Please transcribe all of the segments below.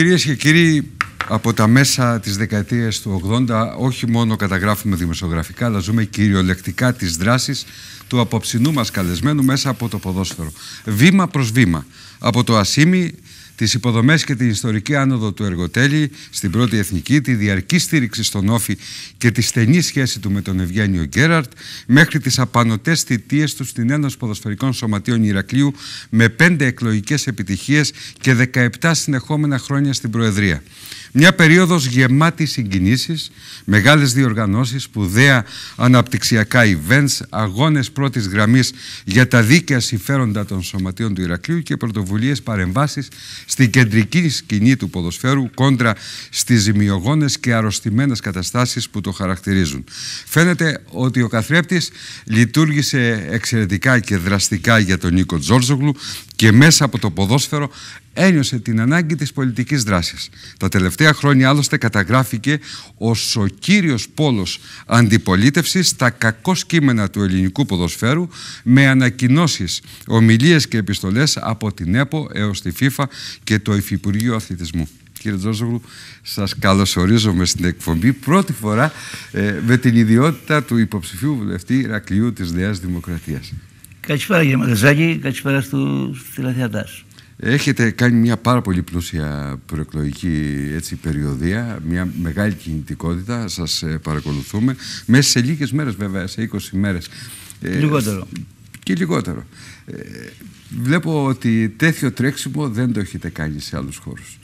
Κυρίες και κύριοι, από τα μέσα της δεκαετίας του 80 όχι μόνο καταγράφουμε δημοσιογραφικά αλλά ζούμε κυριολεκτικά τις δράσεις του απόψινού μας καλεσμένου μέσα από το ποδόσφαιρο. Βήμα προς βήμα. Από το Ασίμι τις υποδομές και την ιστορική άνοδο του Εργοτέλη στην πρώτη εθνική, τη διαρκή στήριξη στον Όφη και τη στενή σχέση του με τον Ευγένιο Γκέραρτ, μέχρι τις απανοτές θητείες του στην Ένωση Ποδοσφαιρικών Σωματείων Ηρακλείου με πέντε εκλογικές επιτυχίες και 17 συνεχόμενα χρόνια στην Προεδρία. Μια περίοδος γεμάτης συγκινήσεις, μεγάλες διοργανώσεις, σπουδαία αναπτυξιακά events, αγώνες πρώτης γραμμής για τα δίκαια συμφέροντα των σωματείων του Ηρακλείου και πρωτοβουλίες παρεμβάσεις στην κεντρική σκηνή του ποδοσφαίρου κόντρα στις ζημιογόνες και αρρωστημένες καταστάσεις που το χαρακτηρίζουν. Φαίνεται ότι ο καθρέπτης λειτουργήσε εξαιρετικά και δραστικά για τον Νίκο Τζόρζογλου και μέσα από το ποδόσφαιρο ένιωσε την ανάγκη της πολιτικής δράσης. Τα τελευταία χρόνια άλλωστε καταγράφηκε ως ο κύριος πόλος αντιπολίτευσης στα κακό κείμενα του ελληνικού ποδοσφαίρου με ανακοινώσεις, ομιλίες και επιστολές από την ΕΠΟ έως τη FIFA και το Υφυπουργείο Αθλητισμού. Κύριε Τζόζογλου, σας καλωσορίζομαι στην εκπομπή πρώτη φορά ε, με την ιδιότητα του υποψηφίου βουλευτή Ρακλειού της Νέας Δημοκρατίας. Καλησπέρα κύριε Μαγαζάκη, καλησπέρα στους τηλεθεατάς. Έχετε κάνει μια πάρα πολύ πλούσια προεκλογική έτσι, περιοδία, μια μεγάλη κινητικότητα, σας ε, παρακολουθούμε. Μέσα σε λίγες μέρες βέβαια, σε 20 μέρες. Ε, λιγότερο. Και λιγότερο. Ε, βλέπω ότι τέτοιο τρέξιμο δεν το έχετε κάνει σε άλλους χώρους.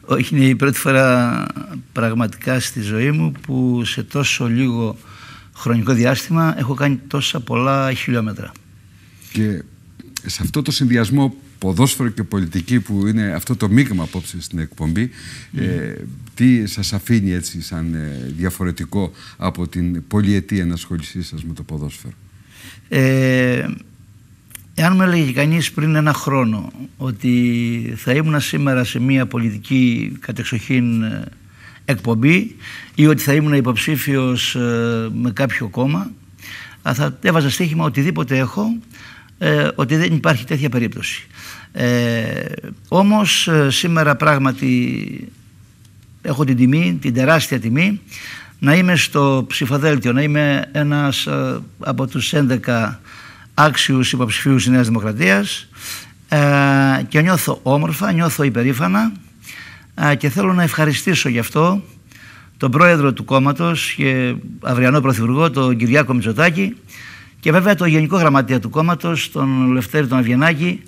Όχι, είναι η πρώτη φορά πραγματικά στη ζωή μου που σε τόσο λίγο χρονικό διάστημα έχω κάνει τόσα πολλά χιλιόμετρα. Και σε αυτό το συνδυασμό ποδόσφαιρο και πολιτική που είναι αυτό το μείγμα απόψε στην εκπομπή ε, τι σας αφήνει έτσι σαν ε, διαφορετικό από την πολυετή ενασχόλησή σας με το ποδόσφαιρο; Ε, εάν με έλεγε κανείς πριν ένα χρόνο ότι θα ήμουν σήμερα σε μια πολιτική κατεξοχήν ε, εκπομπή ή ότι θα ήμουν υποψήφιος ε, με κάποιο κόμμα θα έβαζα στοίχημα οτιδήποτε έχω ε, ότι δεν υπάρχει τέτοια περίπτωση. Ε, όμως ε, σήμερα πράγματι έχω την τιμή, την τεράστια τιμή να είμαι στο ψηφοδέλτιο, να είμαι ένας ε, από τους 11 άξιους υποψηφίους της Νέας Δημοκρατίας ε, και νιώθω όμορφα, νιώθω υπερήφανα και θέλω να ευχαριστήσω γι' αυτό τον πρόεδρο του κόμματος και αυριανό πρωθυπουργό, τον Κυριάκο Μητσοτάκη και βέβαια το Γενικό Γραμματεία του κόμματος, τον Λευτέρη τον Αυγενάκη,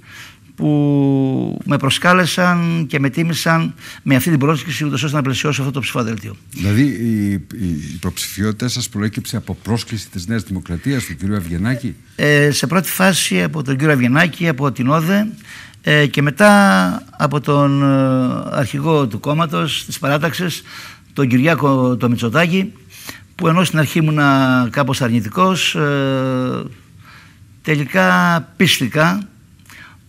που με προσκάλεσαν και με τίμησαν με αυτή την πρόσκληση ούτως ώστε να πλαισιώσω αυτό το ψηφοδέλτιο. Δηλαδή η, η υποψηφιότητά σας προέκυψε από πρόσκληση της Νέας Δημοκρατίας του κ. Αυγενάκη; Ε, σε πρώτη φάση από τον κ. Αυγενάκη, από την ΟΔΕ ε, και μετά από τον ε, αρχηγό του κόμματος της παράταξης, τον Κυριάκο το Μητσοτάκη που ενώ στην αρχή ήμουν κάπως αρνητικός ε, τελικά πίστηκα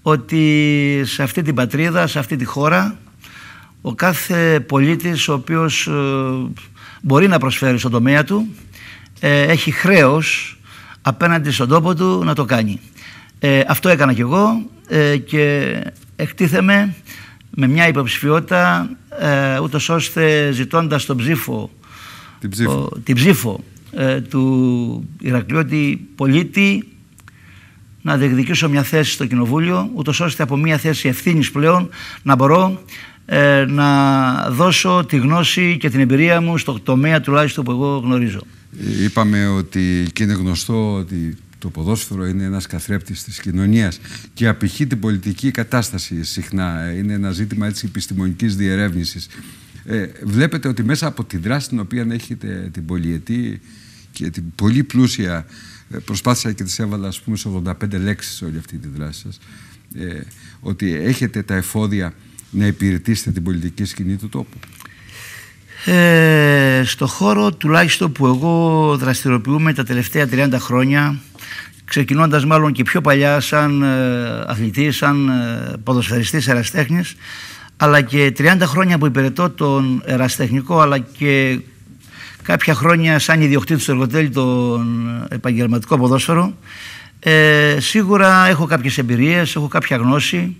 ότι σε αυτή την πατρίδα, σε αυτή τη χώρα ο κάθε πολίτης ο οποίος ε, μπορεί να προσφέρει στον τομέα του ε, έχει χρέος απέναντι στον τόπο του να το κάνει. Ε, αυτό έκανα κι εγώ και εκτίθεμαι με μια υποψηφιότητα ούτως ώστε ζητώντας τον ψήφο την ψήφο, την ψήφο του Ηρακλειώτη πολίτη να διεκδικήσω μια θέση στο Κοινοβούλιο, ούτως ώστε από μια θέση ευθύνης πλέον να μπορώ ε, να δώσω τη γνώση και την εμπειρία μου στο τομέα τουλάχιστον που εγώ γνωρίζω. Είπαμε ότι και είναι γνωστό ότι το ποδόσφαιρο είναι ένας καθρέπτης της κοινωνίας και απηχεί την πολιτική κατάσταση συχνά. Είναι ένα ζήτημα έτσι επιστημονικής διερεύνησης. Ε, βλέπετε ότι μέσα από τη δράση την οποία έχετε την πολυετή και την πολύ πλούσια ε, προσπάθησα και τις έβαλα ας πούμε σε 85 λέξεις όλη αυτή τη δράση σας ε, ότι έχετε τα εφόδια να υπηρετήσετε την πολιτική σκηνή του τόπου. Ε, στο χώρο τουλάχιστον που εγώ δραστηριοποιούμε τα τελευταία 30 χρόνια ξεκινώντας μάλλον και πιο παλιά σαν ε, αθλητής, σαν ε, ποδοσφαιριστής εραστέχνης αλλά και 30 χρόνια που υπηρετώ τον εραστεχνικό αλλά και κάποια χρόνια σαν ιδιοκτήτης του εργοτέλη τον επαγγελματικό ποδόσφαιρο ε, σίγουρα έχω κάποιες εμπειρίες, έχω κάποια γνώση.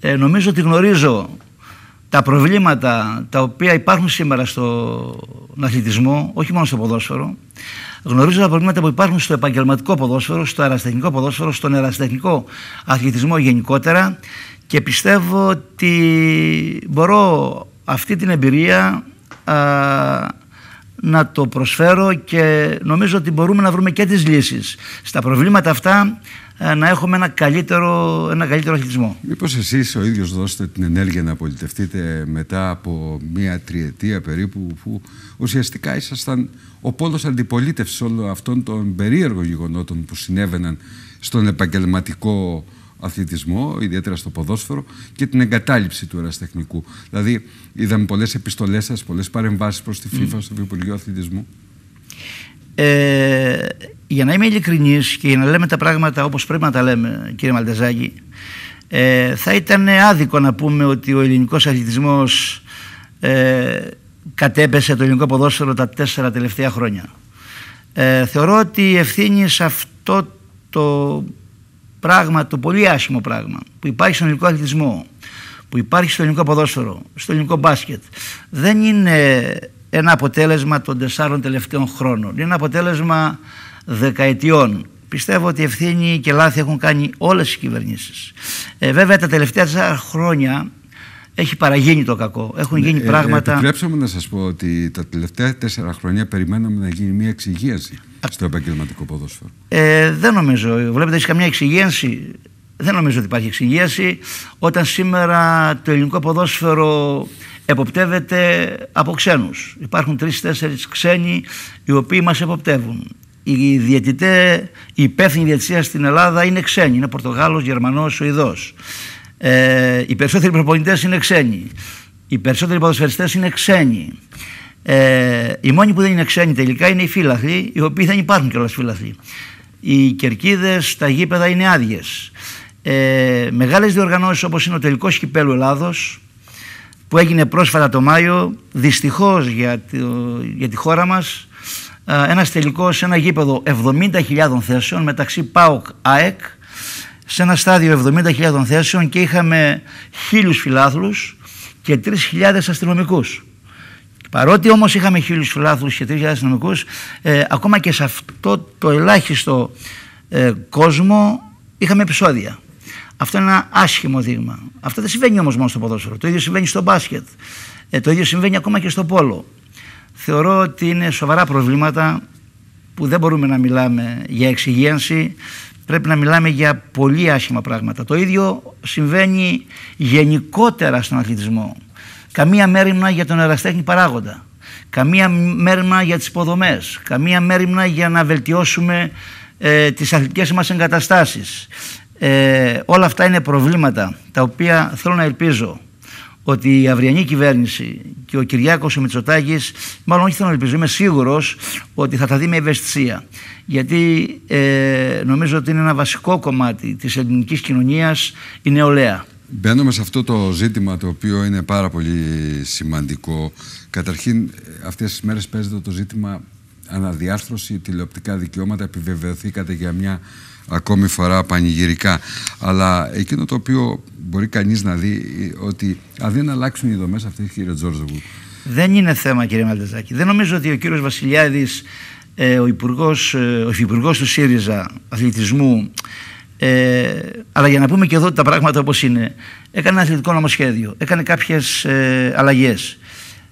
Ε, νομίζω ότι γνωρίζω τα προβλήματα τα οποία υπάρχουν σήμερα στον αθλητισμό, όχι μόνο στο ποδόσφαιρο, γνωρίζω τα προβλήματα που υπάρχουν στο επαγγελματικό ποδόσφαιρο, στο αεραστεχνικό ποδόσφαιρο, στον αεραστεχνικό αθλητισμό γενικότερα και πιστεύω ότι μπορώ αυτή την εμπειρία να το προσφέρω και νομίζω ότι μπορούμε να βρούμε και τις λύσεις στα προβλήματα αυτά ε, να έχουμε ένα καλύτερο, ένα καλύτερο αθλητισμό. Μήπως εσείς ο ίδιος δώσετε την ενέργεια να πολιτευτείτε μετά από μία τριετία περίπου που ουσιαστικά ήσασταν ο πόλος αντιπολίτευσης όλων αυτών των περίεργων γεγονότων που συνέβαιναν στον επαγγελματικό αθλητισμό, ιδιαίτερα στο ποδόσφαιρο και την εγκατάλειψη του εραστεχνικού. Δηλαδή, είδαμε πολλές επιστολές σας, πολλές παρεμβάσεις προς τη FIFA στο Υπουργείο Αθλητισμού. Ε, για να είμαι ειλικρινής και για να λέμε τα πράγματα όπως πρέπει να τα λέμε, κύριε Μαλτεζάκη, ε, θα ήταν άδικο να πούμε ότι ο ελληνικός αθλητισμός ε, κατέπεσε το ελληνικό ποδόσφαιρο τα τέσσερα τελευταία χρόνια. Ε, θεωρώ ότι η ευθύνη σε αυτό το πράγμα, το πολύ άσχημο πράγμα που υπάρχει στον ελληνικό αθλητισμό, που υπάρχει στο ελληνικό ποδόσφαιρο, στο ελληνικό μπάσκετ, δεν είναι ένα αποτέλεσμα των τεσσάρων τελευταίων χρόνων. Είναι ένα αποτέλεσμα δεκαετιών. Πιστεύω ότι ευθύνη και λάθη έχουν κάνει όλες οι κυβερνήσεις. Ε, βέβαια τα τελευταία τέσσερα χρόνια έχει παραγίνει το κακό. Έχουν γίνει ναι, ε, πράγματα. Επιτρέψτε μου να σας πω ότι τα τελευταία τέσσερα χρόνια περιμέναμε να γίνει μια εξυγίαση στο επαγγελματικό ποδόσφαιρο. Ε, δεν νομίζω. Βλέπετε, έχεις καμιά εξυγίαση. Δεν νομίζω ότι υπάρχει εξυγίαση. Όταν σήμερα το ελληνικό ποδόσφαιρο εποπτεύεται από ξένους. Υπάρχουν τρει-τέσσερι ξένοι οι οποίοι μας εποπτεύουν. Οι διαιτητές, οι υπεύθυνοι διαιτησίας στην Ελλάδα είναι ξένοι. Είναι Πορτογάλος, Γερμανός, Σουηδός. Ε, οι περισσότεροι προπονητές είναι ξένοι. Οι περισσότεροι ποδοσφαιριστές είναι ξένοι. Ε, οι μόνοι που δεν είναι ξένοι τελικά είναι οι φύλαθλοι, οι οποίοι δεν υπάρχουν κιόλας φύλαθλοι. Οι κερκίδες, τα γήπεδα είναι άδειες. Ε, Μεγάλες διοργανώσεις όπως είναι ο τελικός κυπέλου Ελλάδος, που έγινε πρόσφατα το Μάιο, δυστυχώς για, για τη χώρα μας, ένας τελικός σε ένα γήπεδο 70.000 θέσεων μεταξύ ΠΑΟΚ ΑΕΚ σε ένα στάδιο 70.000 θέσεων και είχαμε χίλιους φιλάθλους και 3.000 αστυνομικούς. Παρότι όμως είχαμε χίλιους φιλάθλους και 3.000 αστυνομικούς, ε, ακόμα και σε αυτό το ελάχιστο ε, κόσμο είχαμε επεισόδια. Αυτό είναι ένα άσχημο δείγμα. Αυτό δεν συμβαίνει όμως μόνο στο ποδόσφαιρο. Το ίδιο συμβαίνει στο μπάσκετ. Ε, το ίδιο συμβαίνει ακόμα και στο πόλο. Θεωρώ ότι είναι σοβαρά προβλήματα που δεν μπορούμε να μιλάμε για εξυγίανση πρέπει να μιλάμε για πολύ άσχημα πράγματα. Το ίδιο συμβαίνει γενικότερα στον αθλητισμό. Καμία μέρημνα για τον εραστέχνη παράγοντα. Καμία μέρημνα για τις υποδομές. Καμία μέρημνα για να βελτιώσουμε ε, τις αθλητικές μας εγκαταστάσεις. Ε, όλα αυτά είναι προβλήματα τα οποία θέλω να ελπίζω ότι η αυριανή κυβέρνηση και ο Κυριάκος ο Μητσοτάκης, μάλλον όχι θέλω να ελπίζω, είμαι σίγουρος ότι θα τα δει με ευαισθησία. Γιατί ε, νομίζω ότι είναι ένα βασικό κομμάτι της ελληνικής κοινωνίας η νεολαία. Μπαίνουμε σε αυτό το ζήτημα το οποίο είναι πάρα πολύ σημαντικό. Καταρχήν αυτές τις μέρες παίζεται το ζήτημα αναδιάρθρωση, τηλεοπτικά δικαιώματα, επιβεβαιωθήκατε για μια ακόμη φορά πανηγυρικά. Αλλά εκείνο το οποίο μπορεί κανείς να δει ότι αν δεν αλλάξουν οι δομές αυτές, κύριε Τζόρζογου. Δεν είναι θέμα, κύριε Μαλτεζάκη. Δεν νομίζω ότι ο κύριος Βασιλιάδης, ε, ο, υπουργός, ε, ο υφυπουργός του ΣΥΡΙΖΑ αθλητισμού, ε, αλλά για να πούμε και εδώ τα πράγματα όπως είναι, έκανε ένα αθλητικό νομοσχέδιο, έκανε κάποιες ε, αλλαγές.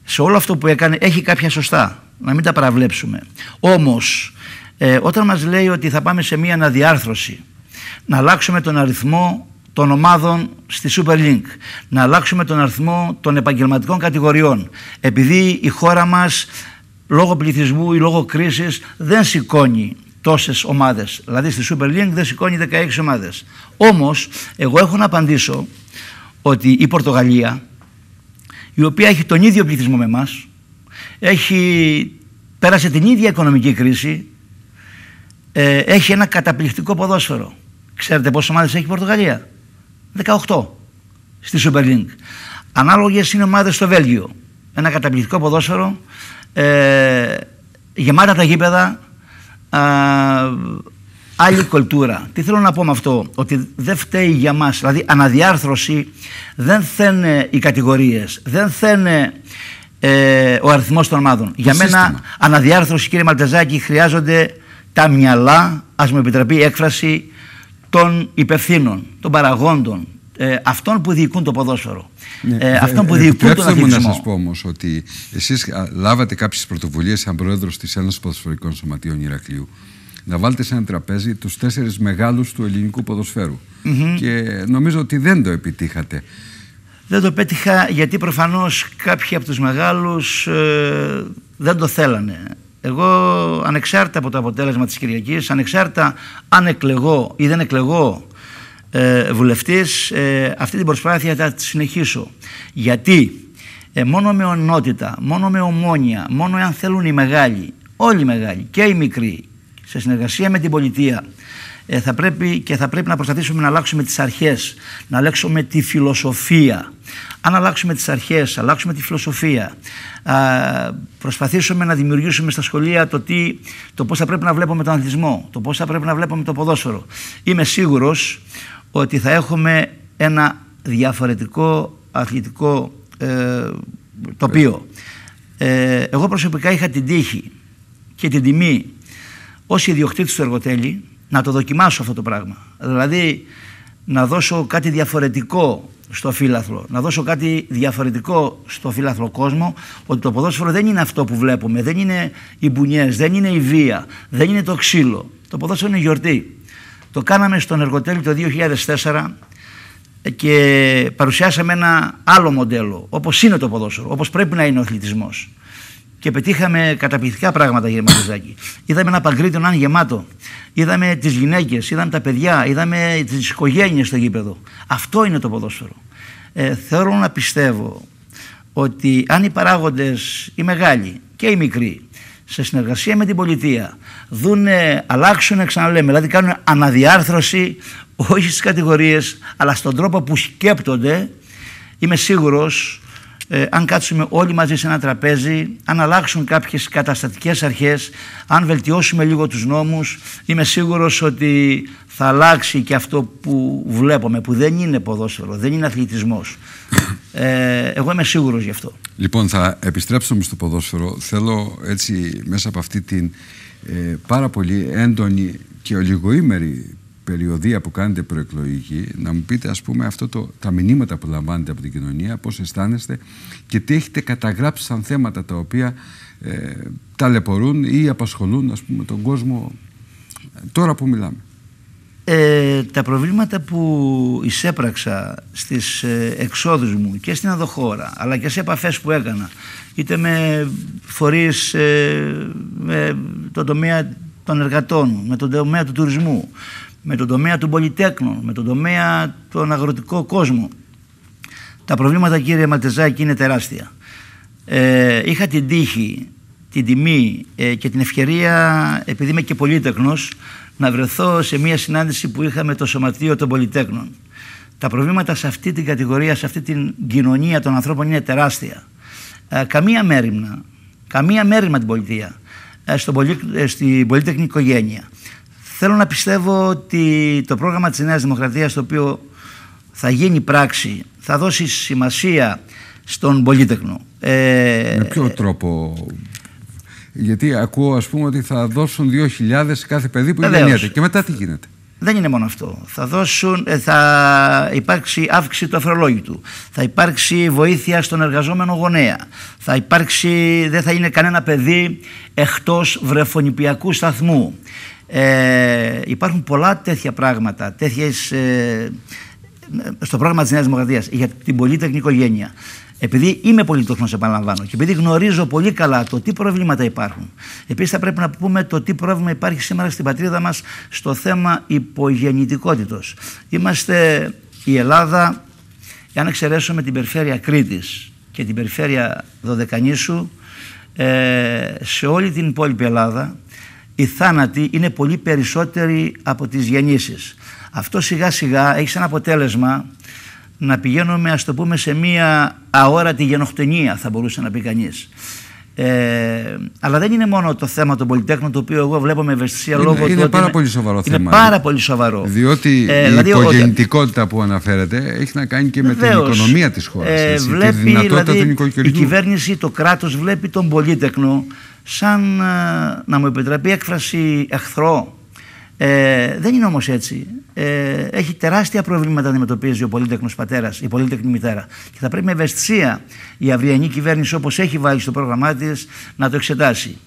Σε όλο αυτό που έκανε έχει κάποια σωστά, να μην τα παραβλέψουμε. Όμως, ε, όταν μας λέει ότι θα πάμε σε μια αναδιάρθρωση, να αλλάξουμε τον αριθμό των ομάδων στη Super League, να αλλάξουμε τον αριθμό των επαγγελματικών κατηγοριών, επειδή η χώρα μας λόγω πληθυσμού ή λόγω κρίσης δεν σηκώνει τόσες ομάδες. Δηλαδή στη Super League δεν σηκώνει 16 ομάδες. Όμως, εγώ έχω να απαντήσω ότι η Πορτογαλία, η οποία έχει τον ίδιο πληθυσμό με εμάς, έχει, πέρασε την ίδια οικονομική κρίση, ε, έχει ένα καταπληκτικό ποδόσφαιρο. Ξέρετε πόσε ομάδες έχει η Πορτογαλία; 18 στη Super League. Ανάλογες είναι ομάδες στο Βέλγιο. Ένα καταπληκτικό ποδόσφαιρο. Ε, γεμάτα τα γήπεδα. άλλη κουλτούρα. Τι θέλω να πω με αυτό, ότι δεν φταίει για μας, δηλαδή αναδιάρθρωση δεν θένε οι κατηγορίες, δεν θένε ε, ο αριθμός των ομάδων. για μένα αναδιάρθρωση κύριε Μαλτεζάκη χρειάζονται τα μυαλά, ας μου επιτραπεί η έκφραση, των υπευθύνων, των παραγόντων, ε, αυτών που διοικούν το ποδόσφαιρο. Ναι, ε, αυτών που διοικούν τον αθλητισμό. μου να σας πω όμως ότι εσείς λάβατε κάποιες πρωτοβουλίες σαν πρόεδρος της Ένωσης Ποδοσφαιρικών Σωματείων Ηρακλείου να βάλετε σε ένα τραπέζι τους τέσσερις μεγάλους του ελληνικού ποδοσφαίρου. Και νομίζω ότι δεν το επιτύχατε. Δεν το πέτυχα γιατί προφανώς κάποιοι από τους μεγάλους ε, δεν το θέλανε. Εγώ ανεξάρτητα από το αποτέλεσμα της Κυριακής, ανεξάρτητα αν εκλεγώ ή δεν εκλεγώ ε, βουλευτής, ε, αυτή την προσπάθεια θα τη συνεχίσω. Γιατί ε, μόνο με ονότητα, μόνο με ομόνια, μόνο αν θέλουν οι μεγάλοι, όλοι οι μεγάλοι και οι μικροί, σε συνεργασία με την πολιτεία, ε, θα πρέπει και θα πρέπει να προσπαθήσουμε να αλλάξουμε τις αρχές, να αλλάξουμε τη φιλοσοφία. Αν αλλάξουμε τις αρχές, αλλάξουμε τη φιλοσοφία, α, προσπαθήσουμε να δημιουργήσουμε στα σχολεία το, τι, το πώς θα πρέπει να βλέπουμε τον αθλητισμό, το πώς θα πρέπει να βλέπουμε το ποδόσφαιρο. Είμαι σίγουρος ότι θα έχουμε ένα διαφορετικό αθλητικό ε, τοπίο. Ε, εγώ προσωπικά είχα την τύχη και την τιμή ως ιδιοκτήτης του εργοτέλη να το δοκιμάσω αυτό το πράγμα. Δηλαδή να δώσω κάτι διαφορετικό στο φύλαθλο, να δώσω κάτι διαφορετικό στο φύλαθλο κόσμο, ότι το ποδόσφαιρο δεν είναι αυτό που βλέπουμε, δεν είναι οι μπουνιές, δεν είναι η βία, δεν είναι το ξύλο. Το ποδόσφαιρο είναι γιορτή. Το κάναμε στον Εργοτέλη το 2004 και παρουσιάσαμε ένα άλλο μοντέλο, όπως είναι το ποδόσφαιρο, όπως πρέπει να είναι ο αθλητισμός και πετύχαμε καταπληκτικά πράγματα για Μαρουζάκη. Είδαμε ένα παγκρίτιο να είναι γεμάτο. Είδαμε τις γυναίκες, είδαμε τα παιδιά, είδαμε τις οικογένειες στο γήπεδο. Αυτό είναι το ποδόσφαιρο. Ε, θέλω να πιστεύω ότι αν οι παράγοντες, οι μεγάλοι και οι μικροί, σε συνεργασία με την πολιτεία, δούνε, αλλάξουν, ξαναλέμε, δηλαδή κάνουν αναδιάρθρωση όχι στις κατηγορίες, αλλά στον τρόπο που σκέπτονται, είμαι σίγουρος ε, αν κάτσουμε όλοι μαζί σε ένα τραπέζι, αν αλλάξουν κάποιες καταστατικές αρχές, αν βελτιώσουμε λίγο τους νόμους, είμαι σίγουρος ότι θα αλλάξει και αυτό που βλέπουμε, που δεν είναι ποδόσφαιρο, δεν είναι αθλητισμός. Ε, εγώ είμαι σίγουρος γι' αυτό. Λοιπόν, θα επιστρέψουμε στο ποδόσφαιρο. Θέλω έτσι μέσα από αυτή την ε, πάρα πολύ έντονη και ολιγοήμερη περιοδία που κάνετε προεκλογική να μου πείτε ας πούμε αυτό το, τα μηνύματα που λαμβάνετε από την κοινωνία, πώς αισθάνεστε και τι έχετε καταγράψει σαν θέματα τα οποία ε, ταλαιπωρούν ή απασχολούν ας πούμε τον κόσμο τώρα που μιλάμε. Ε, τα προβλήματα που εισέπραξα στις ε, εξόδους μου και στην αδοχώρα αλλά και σε επαφές που έκανα είτε με φορείς ε, με τον τομέα των εργατών, με τον τομέα του τουρισμού, με τον τομέα του πολυτέκνων, με τον τομέα του αγροτικό κόσμο. Τα προβλήματα κύριε Ματεζάκη είναι τεράστια. Ε, είχα την τύχη, την τιμή ε, και την ευκαιρία, επειδή είμαι και πολύτεκνος, να βρεθώ σε μια συνάντηση που είχαμε το Σωματείο των Πολυτέκνων. Τα προβλήματα σε αυτή την κατηγορία, σε αυτή την κοινωνία των ανθρώπων είναι τεράστια. Ε, καμία μέρημνα, καμία μέρημνα την πολιτεία, ε, στο πολυ, ε, στην πολυτεχνική οικογένεια Θέλω να πιστεύω ότι το πρόγραμμα της Νέας Δημοκρατίας το οποίο θα γίνει πράξη θα δώσει σημασία στον πολίτεκνο. Ε, Με ποιο τρόπο; Γιατί ακούω ας πούμε ότι θα δώσουν 2.000 σε κάθε παιδί που γεννιέται και μετά τι γίνεται; Δεν είναι μόνο αυτό. Θα, δώσουν, ε, θα υπάρξει αύξηση του αφρολόγητου. Θα υπάρξει βοήθεια στον εργαζόμενο γονέα. Θα υπάρξει, δεν θα είναι κανένα παιδί εκτός βρεφονιπιακού σταθμού. Ε, υπάρχουν πολλά τέτοια πράγματα, τέτοιες, ε, στο πρόγραμμα της Νέας Δημοκρατίας για την πολύτεχνη οικογένεια. Επειδή είμαι πολυτόχνος επαναλαμβάνω και επειδή γνωρίζω πολύ καλά το τι προβλήματα υπάρχουν. Επίσης θα πρέπει να πούμε το τι πρόβλημα υπάρχει σήμερα στην πατρίδα μας στο θέμα υπογεννητικότητος. Είμαστε η Ελλάδα, αν εξαιρέσουμε την περιφέρεια Κρήτης και την περιφέρεια Δωδεκανήσου, ε, σε όλη την υπόλοιπη Ελλάδα οι θάνατοι είναι πολύ περισσότεροι από τις γεννήσεις. Αυτό σιγά σιγά έχει σαν αποτέλεσμα να πηγαίνουμε ας το πούμε σε μία αόρατη γενοκτονία θα μπορούσε να πει κανείς. Ε, αλλά δεν είναι μόνο το θέμα των πολυτέχνων, το οποίο εγώ βλέπω με ευαισθησία Είναι- λόγω είναι του πάρα ότι πολύ σοβαρό είναι θέμα. πάρα πολύ σοβαρό. Διότι Ε, η δηλαδή, όταν- υπογεννητικότητα που αναφέρεται έχει να κάνει και με την Βεβαίως. οικονομία της χώρας. Ε, έτσι, βλέπει, τη δυνατότητα δηλαδή, του η νοικοκυριού. κυβέρνηση, το κράτος βλέπει τον πολίτεκνο σαν, ε, να μου επιτραπεί έκφραση, εχθρό. Ε, δεν είναι όμως έτσι. Ε, έχει τεράστια προβλήματα να αντιμετωπίζει ο πολίτεκνος πατέρας, η πολίτεκνη μητέρα. Και θα πρέπει με ευαισθησία η αυριανή κυβέρνηση όπως έχει βάλει στο πρόγραμμά της να το εξετάσει.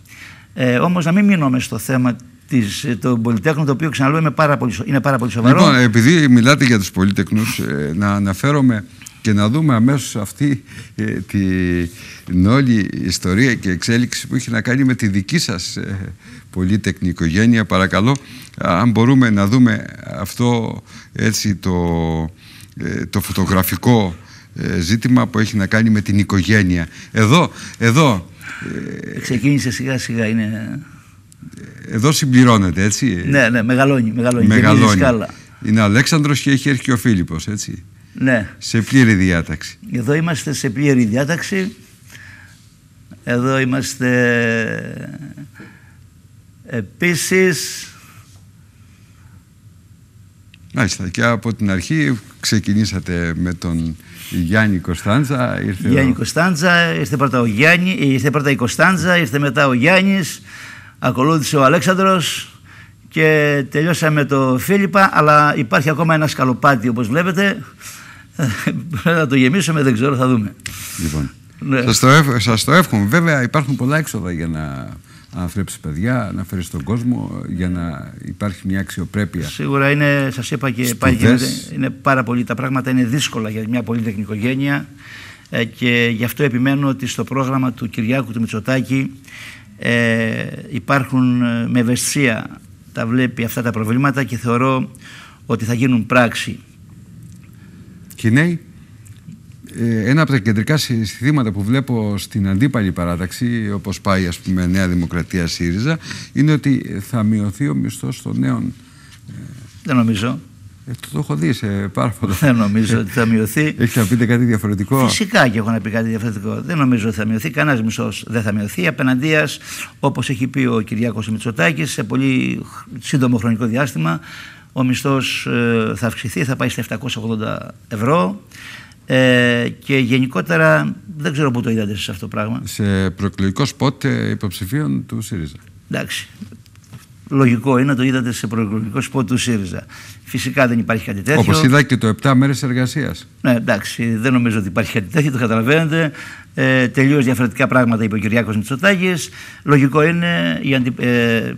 Ε, όμως να μην μείνουμε στο θέμα της, ε, των πολυτέχνων, το οποίο ξαναλέω είναι πάρα πολύ, σο- είναι πάρα πολύ σοβαρό. Λοιπόν, επειδή μιλάτε για τους πολίτεκνους, ε, να αναφέρομαι και να δούμε αμέσως αυτή ε, την όλη ιστορία και εξέλιξη που έχει να κάνει με τη δική σας ε, πολύτεκνη οικογένεια. Παρακαλώ, αν μπορούμε να δούμε αυτό έτσι το, ε, το φωτογραφικό ε, ζήτημα που έχει να κάνει με την οικογένεια. Εδώ, εδώ, Ξεκίνησε σιγά σιγά, είναι... εδώ συμπληρώνεται, έτσι. Ναι, ναι, μεγαλώνει, μεγαλώνει. γεμίζει Μεγαλώνει. σκάλα. Είναι Αλέξανδρος και έχει έρθει και ο Φίλιππος, έτσι. Ναι. Σε πλήρη διάταξη. Εδώ είμαστε σε πλήρη διάταξη. Εδώ είμαστε επίσης Μάλιστα. Και από την αρχή ξεκινήσατε με τον Γιάννη Κωνσταντζα. Ήρθε Γιάννη ο... Κωνσταντζα, ήρθε πρώτα, ο Γιάννη, ήρθε πρώτα η Κωνσταντζα, ήρθε μετά ο Γιάννης, ακολούθησε ο Αλέξανδρος και τελειώσαμε το Φίλιππα, αλλά υπάρχει ακόμα ένα σκαλοπάτι όπως βλέπετε. Θα το γεμίσουμε, δεν ξέρω, θα δούμε. Λοιπόν. Ναι. Σας, το εύχομαι, σας το εύχομαι. Βέβαια υπάρχουν πολλά έξοδα για να αναθρέψεις παιδιά, να φέρεις στον κόσμο, για να υπάρχει μια αξιοπρέπεια. Σίγουρα είναι, σας είπα και Σπουδές. πάλι γίνεται, είναι πάρα πολύ, τα πράγματα είναι δύσκολα για μια πολύτεκνη οικογένεια ε, και γι' αυτό επιμένω ότι στο πρόγραμμα του Κυριάκου του Μητσοτάκη ε, υπάρχουν ε, με ευαισθησία τα βλέπει αυτά τα προβλήματα και θεωρώ ότι θα γίνουν πράξη. Και οι νέοι, ε, ένα από τα κεντρικά συστήματα που βλέπω στην αντίπαλη παράταξη, όπως πάει ας πούμε Νέα Δημοκρατία ΣΥΡΙΖΑ, είναι ότι θα μειωθεί ο μισθός των νέων. Δεν νομίζω, Ε, το, το έχω δει σε πάρα πολλά. δεν νομίζω ότι θα μειωθεί. Έχει να πείτε κάτι διαφορετικό; Φυσικά και έχω να πει κάτι διαφορετικό. Δεν νομίζω ότι θα μειωθεί. Κανένας μισθός δεν θα μειωθεί. Απέναντίας, όπως έχει πει ο Κυριάκος Μητσοτάκης, σε πολύ σύντομο χρονικό διάστημα, ο μισθός θα αυξηθεί, θα πάει στα 780 ευρώ. Ε, και γενικότερα δεν ξέρω πού το είδατε σε αυτό το πράγμα. Σε προεκλογικό σποτ ε, υποψηφίων του ΣΥΡΙΖΑ. Εντάξει. Λογικό είναι να το είδατε σε προεκλογικό σποτ του ΣΥΡΙΖΑ. Φυσικά δεν υπάρχει κάτι τέτοιο. Όπως είδα και το 7 μέρες εργασίας. Ναι, εντάξει, δεν νομίζω ότι υπάρχει κάτι τέτοιο, το καταλαβαίνετε. Ε, Τελείως διαφορετικά πράγματα είπε ο Κυριάκος Μητσοτάκης. Λογικό είναι οι, αντι, ε,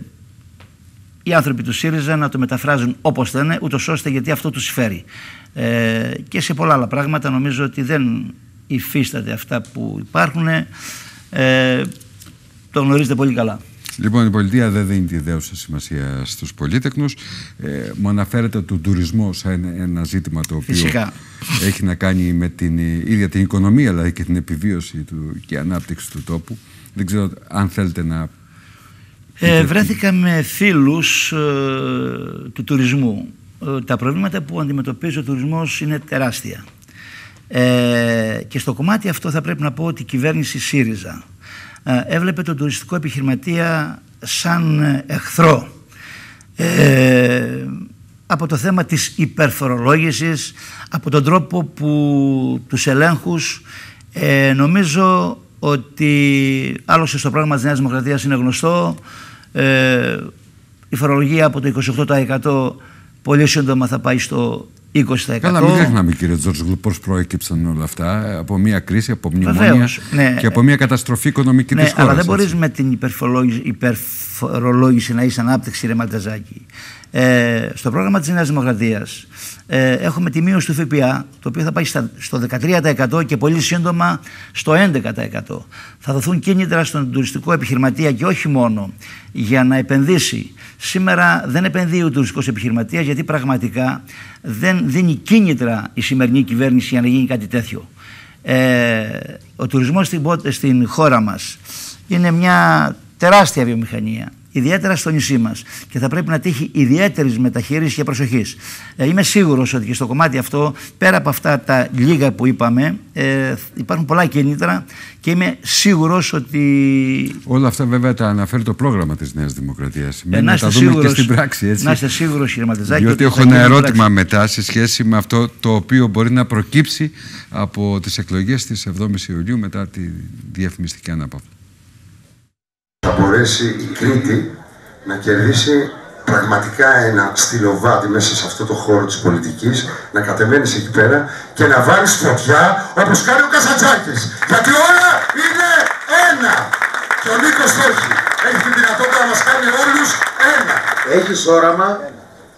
οι άνθρωποι του ΣΥΡΙΖΑ να το μεταφράζουν όπως θα ούτως ώστε γιατί αυτό τους συμφέρει. Ε, και σε πολλά άλλα πράγματα νομίζω ότι δεν υφίσταται αυτά που υπάρχουν. Ε, το γνωρίζετε πολύ καλά. Λοιπόν, η πολιτεία δεν δίνει τη δέουσα σημασία στους πολίτεκνους. Ε, μου αναφέρεται τον τουρισμός σαν ένα, ένα ζήτημα το οποίο Φυσικά. έχει να κάνει με την ίδια την οικονομία αλλά και την επιβίωση του και ανάπτυξη του τόπου. Δεν ξέρω αν θέλετε να... Ε, βρέθηκα με φίλους ε, του τουρισμού. Ε, τα προβλήματα που αντιμετωπίζει ο τουρισμός είναι τεράστια. Ε, και στο κομμάτι αυτό θα πρέπει να πω ότι η κυβέρνηση ΣΥΡΙΖΑ ε, έβλεπε τον τουριστικό επιχειρηματία σαν εχθρό. Ε, από το θέμα της υπερφορολόγησης, από τον τρόπο που τους ελέγχους ε, νομίζω ότι άλλωστε στο πρόγραμμα της Νέας Δημοκρατίας είναι γνωστό ε, η φορολογία από το 28% πολύ σύντομα θα πάει στο 20%. Καλά, μην ξεχνάμε κύριε Τζόρτζογλου πώς προέκυψαν όλα αυτά από μια κρίση, από μνημόνια Βεβαίως, ναι. και από μια καταστροφή οικονομική ναι, της χώρας. αλλά δεν μπορείς έτσι. με την υπερφορολόγηση, υπερφορολόγηση να είσαι ανάπτυξη ρε Μαλτεζάκη. Ε, στο πρόγραμμα της Νέας Δημοκρατίας ε, έχουμε τη μείωση του ΦΠΑ το οποίο θα πάει στα, στο 13% και πολύ σύντομα στο 11%. Θα δοθούν κίνητρα στον τουριστικό επιχειρηματία και όχι μόνο για να επενδύσει. Σήμερα δεν επενδύει ο τουριστικός επιχειρηματίας γιατί πραγματικά δεν δίνει κίνητρα η σημερινή κυβέρνηση για να γίνει κάτι τέτοιο. Ε, ο τουρισμός στην, πο- στην χώρα μας είναι μια τεράστια βιομηχανία. Ιδιαίτερα στο νησί μας. Και θα πρέπει να τύχει ιδιαίτερης μεταχείρισης και προσοχής. Ε, είμαι σίγουρος ότι και στο κομμάτι αυτό, πέρα από αυτά τα λίγα που είπαμε, ε, υπάρχουν πολλά κίνητρα και είμαι σίγουρος ότι. Όλα αυτά βέβαια τα αναφέρει το πρόγραμμα της Νέας Δημοκρατίας. Ε, να τα δούμε και στην πράξη, έτσι. Να είστε σίγουρος, κύριε Ματεζάκη. Διότι έχω ένα ερώτημα μετά σε σχέση με αυτό το οποίο μπορεί να προκύψει από τις εκλογές της 7η Ιουλίου μετά τη διαφημιστική ανάπαυλα. Θα μπορέσει η Κρήτη να κερδίσει πραγματικά ένα στυλοβάτι μέσα σε αυτό το χώρο της πολιτικής, να κατεβαίνεις εκεί πέρα και να βάλεις φωτιά όπως κάνει ο Κασατζάκης. Γιατί όλα είναι ένα. Και ο Νίκος όχι. Έχει τη δυνατότητα να μας κάνει όλους ένα. Έχεις όραμα,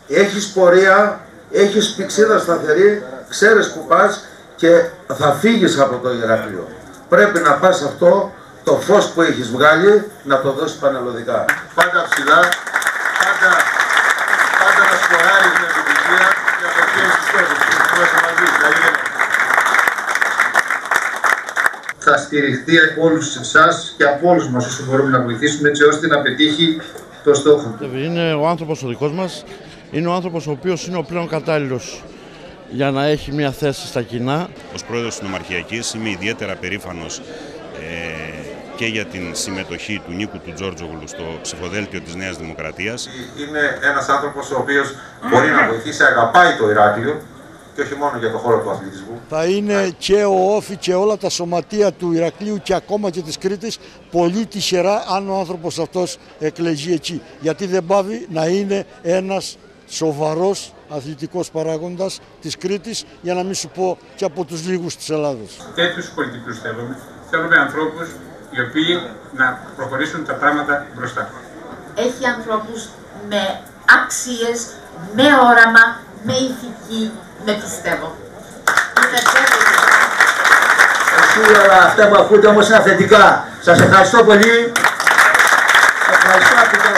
έχεις πορεία, έχεις πηξίδα σταθερή, ξέρεις που πας και θα φύγεις από το Ηράκλειο. Πρέπει να πας αυτό το φως που έχεις βγάλει να το δώσεις πανελλοδικά. Πάντα ψηλά, πάντα, πάντα να σκοράρεις με επιτυχία και από εκεί στους στόχους. Είμαστε μαζί, καλή θα στηριχθεί από όλους εσάς και από όλους μας όσο μπορούμε να βοηθήσουμε έτσι ώστε να πετύχει το στόχο. Είναι ο άνθρωπος ο δικός μας, είναι ο άνθρωπος ο οποίος είναι ο πλέον κατάλληλος για να έχει μια θέση στα κοινά. Ως πρόεδρος της Νομαρχιακής είμαι ιδιαίτερα περήφανος ε, και για την συμμετοχή του Νίκου του Τζόρτζογλου στο ψηφοδέλτιο της Νέας Δημοκρατίας. Είναι ένας άνθρωπος ο οποίος μπορεί να βοηθήσει, αγαπάει το Ηράκλειο και όχι μόνο για το χώρο του αθλητισμού. Θα είναι και ο Όφη και όλα τα σωματεία του Ηρακλείου και ακόμα και της Κρήτης πολύ τυχερά αν ο άνθρωπος αυτός εκλεγεί εκεί. Γιατί δεν πάβει να είναι ένας σοβαρός αθλητικός παράγοντας της Κρήτης για να μην σου πω και από τους λίγους της Ελλάδος. Τέτοιους πολιτικούς θέλουμε. Θέλουμε ανθρώπους οι οποίοι να προχωρήσουν τα πράγματα μπροστά. Έχει ανθρώπους με άξιες, με όραμα, με ηθική, με πιστεύω. Εσύ όλα αυτά που ακούτε όμως είναι θετικά. Σας ευχαριστώ πολύ. Ευχαριστώ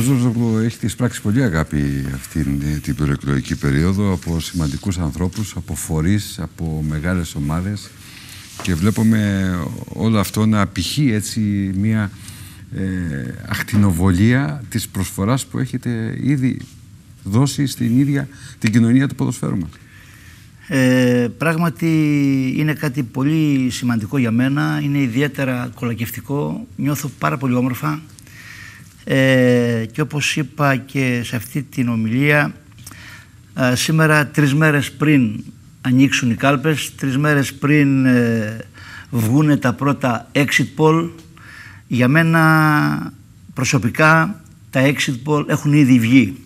Λοιπόν, κύριε Ζώζογλου, έχει πράξει πολύ αγάπη αυτή την προεκλογική περίοδο από σημαντικούς ανθρώπους, από φορείς, από μεγάλες ομάδες και βλέπουμε όλο αυτό να απηχεί έτσι μια ε, ακτινοβολία της προσφοράς που έχετε ήδη δώσει στην ίδια την κοινωνία του ποδοσφαίρου μας. Ε, πράγματι είναι κάτι πολύ σημαντικό για μένα, είναι ιδιαίτερα κολακευτικό, νιώθω πάρα πολύ όμορφα ε, και όπως είπα και σε αυτή την ομιλία ε, σήμερα τρεις μέρες πριν ανοίξουν οι κάλπες, τρεις μέρες πριν ε, βγούνε τα πρώτα exit poll. Για μένα προσωπικά τα exit poll έχουν ήδη βγει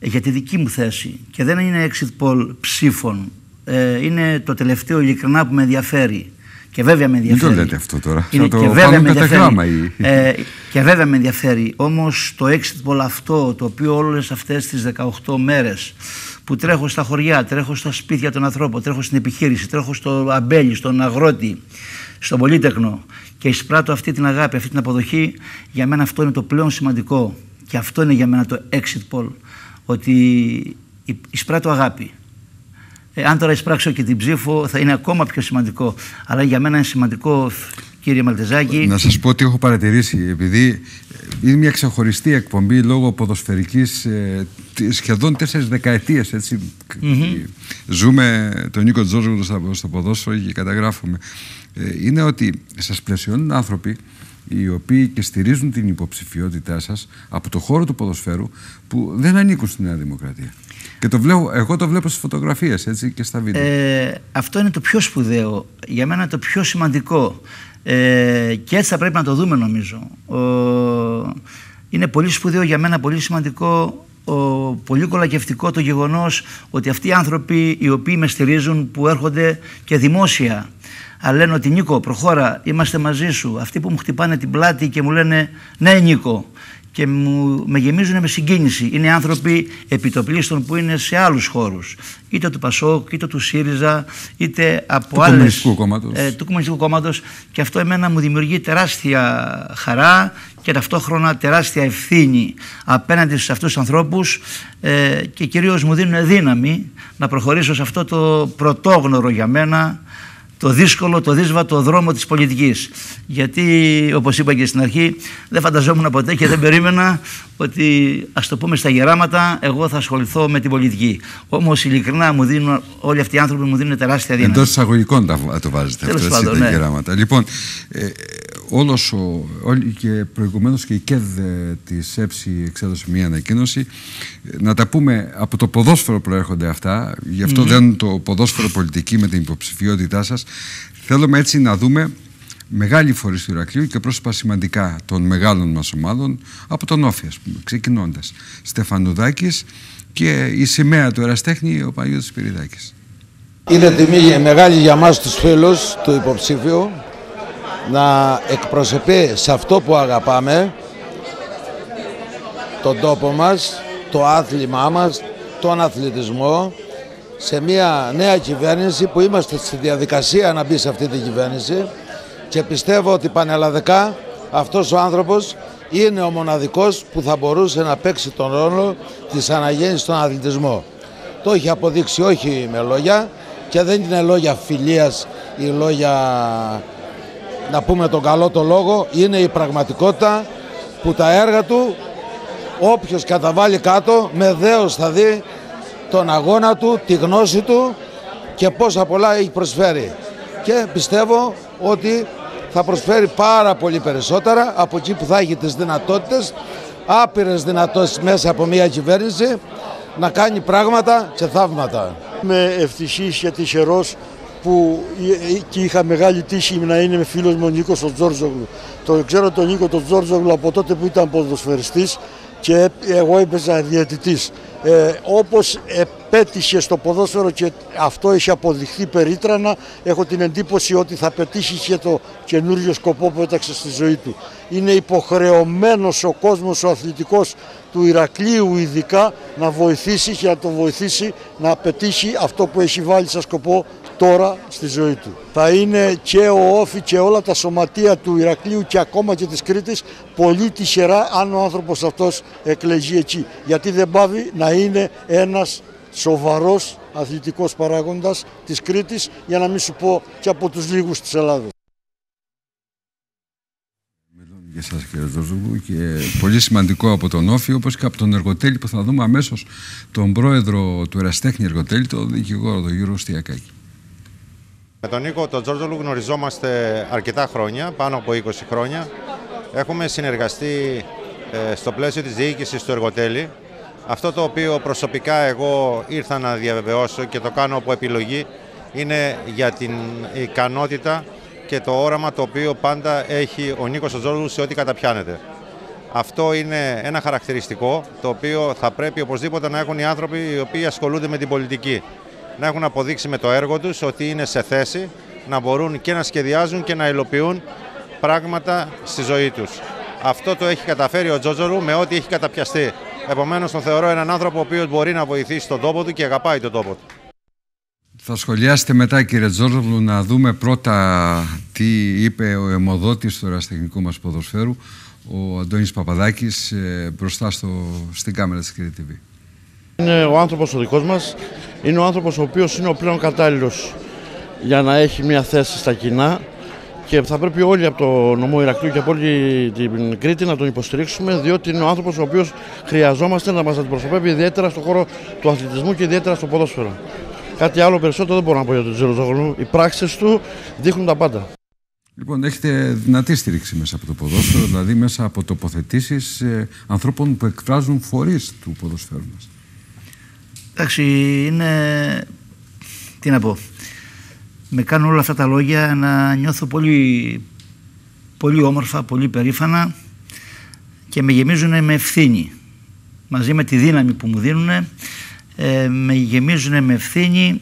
για τη δική μου θέση και δεν είναι exit poll ψήφων. Ε, είναι το τελευταίο ειλικρινά που με ενδιαφέρει και βέβαια με ενδιαφέρει. Δεν το λέτε αυτό τώρα. Είναι, το και, βέβαια με ενδιαφέρει. Ε, και βέβαια με ενδιαφέρει. Όμως το exit poll αυτό, το οποίο όλες αυτές τις 18 μέρες που τρέχω στα χωριά, τρέχω στα σπίτια των ανθρώπων, τρέχω στην επιχείρηση, τρέχω στο αμπέλι, στον αγρότη, στον πολίτεκνο και εισπράττω αυτή την αγάπη, αυτή την αποδοχή, για μένα αυτό είναι το πλέον σημαντικό. Και αυτό είναι για μένα το exit poll. Ότι εισπράττω αγάπη. Ε, αν τώρα εισπράξω και την ψήφο θα είναι ακόμα πιο σημαντικό. Αλλά για μένα είναι σημαντικό, κύριε Μαλτεζάκη. Να σας πω ότι έχω παρατηρήσει, επειδή είναι μια ξεχωριστή εκπομπή λόγω ποδοσφαιρικής ε, σχεδόν τέσσερις δεκαετίες, έτσι. Ζούμε τον Νίκο Τζόρζογλου στο, στο ποδόσφαιρο και καταγράφουμε. Ε, είναι ότι σας πλαισιώνουν άνθρωποι οι οποίοι και στηρίζουν την υποψηφιότητά σας από το χώρο του ποδοσφαίρου που δεν ανήκουν στη Νέα Δημοκρατία. Και το βλέπω, εγώ το βλέπω στις φωτογραφίες έτσι, και στα βίντεο. Ε, αυτό είναι το πιο σπουδαίο. Για μένα το πιο σημαντικό. Ε, και έτσι θα πρέπει να το δούμε νομίζω. είναι πολύ σπουδαίο για μένα, πολύ σημαντικό, ο, πολύ κολακευτικό το γεγονός ότι αυτοί οι άνθρωποι οι οποίοι με στηρίζουν που έρχονται και δημόσια αλλά λένε ότι Νίκο προχώρα, είμαστε μαζί σου. Αυτοί που μου χτυπάνε την πλάτη και μου λένε ναι Νίκο και μου, με γεμίζουν με συγκίνηση. Είναι άνθρωποι επιτοπλίστων που είναι σε άλλους χώρους. Είτε του Πασόκ, είτε του ΣΥΡΙΖΑ, είτε από του άλλες... Κομμουνιστικού κόμματος. Ε, του Κομμουνιστικού Κόμματος. Και αυτό εμένα μου δημιουργεί τεράστια χαρά και ταυτόχρονα τεράστια ευθύνη απέναντι σε αυτούς τους ανθρώπους ε, και κυρίως μου δίνουν δύναμη να προχωρήσω σε αυτό το πρωτόγνωρο για μένα το δύσκολο, το δύσβατο δρόμο της πολιτικής. Γιατί, όπως είπα και στην αρχή, δεν φανταζόμουν ποτέ και δεν περίμενα ότι, ας το πούμε στα γεράματα, εγώ θα ασχοληθώ με την πολιτική. Όμως, ειλικρινά, μου δίνουν, όλοι αυτοί οι άνθρωποι μου δίνουν τεράστια δύναμη. Εντός εισαγωγικών το βάζετε Τέλος αυτό, πάντων, έτσι, τα ναι. γεράματα. Λοιπόν, ε, όλος ο, όλοι και προηγουμένως και η ΚΕΔ ε, της ΕΨΗ εξέδωσε μια ανακοίνωση. Ε, Να τα πούμε, από το ποδόσφαιρο προέρχονται αυτά, γι' αυτό δεν είναι το ποδόσφαιρο πολιτική με την υποψηφιότητά σας. Θέλουμε έτσι να δούμε μεγάλη φορή του Ηρακλείου και πρόσωπα σημαντικά των μεγάλων μας ομάδων από τον Όφη, ας πούμε, ξεκινώντας. Στεφανουδάκης και η σημαία του Εραστέχνη, ο Παναγιώτης Σπυριδάκης. Είναι τιμή μεγάλη για μας τους φίλους του υποψήφιου να εκπροσωπεί σε αυτό που αγαπάμε τον τόπο μας, το άθλημά μας, τον αθλητισμό σε μια νέα κυβέρνηση που είμαστε στη διαδικασία να μπει σε αυτή την κυβέρνηση και πιστεύω ότι πανελλαδικά αυτός ο άνθρωπος είναι ο μοναδικός που θα μπορούσε να παίξει τον ρόλο της αναγέννησης στον αθλητισμό. Το έχει αποδείξει όχι με λόγια και δεν είναι λόγια φιλίας ή λόγια να πούμε τον καλό το λόγο, είναι η πραγματικότητα που τα έργα του όποιος καταβάλει κάτω με δέος θα δει τον αγώνα του, τη γνώση του και πόσα πολλά έχει προσφέρει. Και πιστεύω ότι θα προσφέρει πάρα πολύ περισσότερα από εκεί που θα έχει τις δυνατότητες, άπειρες δυνατότητες μέσα από μια κυβέρνηση να κάνει πράγματα και θαύματα. Είμαι ευτυχής και τυχερός που και είχα μεγάλη τύχη να είναι με φίλος μου ο Νίκος ο Τζόρτζογλου. Το ξέρω τον Νίκο τον Τζόρτζογλου από τότε που ήταν ποδοσφαιριστής και εγώ έπαιζα διαιτητής. Ε, όπως επέτυχε στο ποδόσφαιρο και αυτό έχει αποδειχθεί περίτρανα, έχω την εντύπωση ότι θα πετύχει και το καινούριο σκοπό που έταξε στη ζωή του. Είναι υποχρεωμένος ο κόσμος ο αθλητικός του Ηρακλείου ειδικά να βοηθήσει και να τον βοηθήσει να πετύχει αυτό που έχει βάλει σαν σκοπό τώρα στη ζωή του. Θα είναι και ο Όφη και όλα τα σωματεία του Ηρακλείου και ακόμα και της Κρήτης πολύ τυχερά αν ο άνθρωπος αυτός εκλεγεί εκεί. Γιατί δεν πάβει να είναι ένας σοβαρός αθλητικός παράγοντας της Κρήτης για να μην σου πω και από τους λίγους της Ελλάδας. για σας κύριε Ζώζουγλου και πολύ σημαντικό από τον Όφη όπως και από τον Εργοτέλη που θα δούμε αμέσως τον πρόεδρο του Εραστέχνη Εργοτέλη, τον δικηγόρο τον Γιώργο Στιακάκη. Με τον Νίκο τον Τζόρτζολου γνωριζόμαστε αρκετά χρόνια, πάνω από 20 χρόνια. Έχουμε συνεργαστεί ε, στο πλαίσιο της διοίκησης του Εργοτέλη. Αυτό το οποίο προσωπικά εγώ ήρθα να διαβεβαιώσω και το κάνω από επιλογή είναι για την ικανότητα και το όραμα το οποίο πάντα έχει ο Νίκος Τζόρτζολου σε ό,τι καταπιάνεται. Αυτό είναι ένα χαρακτηριστικό το οποίο θα πρέπει οπωσδήποτε να έχουν οι άνθρωποι οι οποίοι ασχολούνται με την πολιτική να έχουν αποδείξει με το έργο τους ότι είναι σε θέση να μπορούν και να σχεδιάζουν και να υλοποιούν πράγματα στη ζωή τους. Αυτό το έχει καταφέρει ο Τζότζορου με ό,τι έχει καταπιαστεί. Επομένως τον θεωρώ έναν άνθρωπο ο οποίος μπορεί να βοηθήσει τον τόπο του και αγαπάει τον τόπο του. Θα σχολιάσετε μετά κύριε Τζόρζογλου να δούμε πρώτα τι είπε ο αιμοδότης του εραστεχνικού μας ποδοσφαίρου ο Αντώνης Παπαδάκης ε, μπροστά στο, στην κάμερα της ΚΡΤ TV. Είναι ο άνθρωπος ο δικός μας, είναι ο άνθρωπος ο οποίος είναι ο πλέον κατάλληλος για να έχει μια θέση στα κοινά και θα πρέπει όλοι από το νομό Ηρακλείου και από όλη την Κρήτη να τον υποστηρίξουμε διότι είναι ο άνθρωπος ο οποίος χρειαζόμαστε να μας αντιπροσωπεύει ιδιαίτερα στον χώρο του αθλητισμού και ιδιαίτερα στο ποδόσφαιρο. Κάτι άλλο περισσότερο δεν μπορώ να πω για τον Τζεροζόγλου. Οι πράξεις του δείχνουν τα πάντα. Λοιπόν, έχετε δυνατή στήριξη μέσα από το ποδόσφαιρο, δηλαδή μέσα από τοποθετήσεις ε, ανθρώπων που εκφράζουν φορείς του ποδοσφαίρου μας. Εντάξει, είναι. Τι να πω. Με κάνουν όλα αυτά τα λόγια να νιώθω πολύ, πολύ όμορφα, πολύ περήφανα και με γεμίζουν με ευθύνη. Μαζί με τη δύναμη που μου δίνουν, ε, με γεμίζουν με ευθύνη,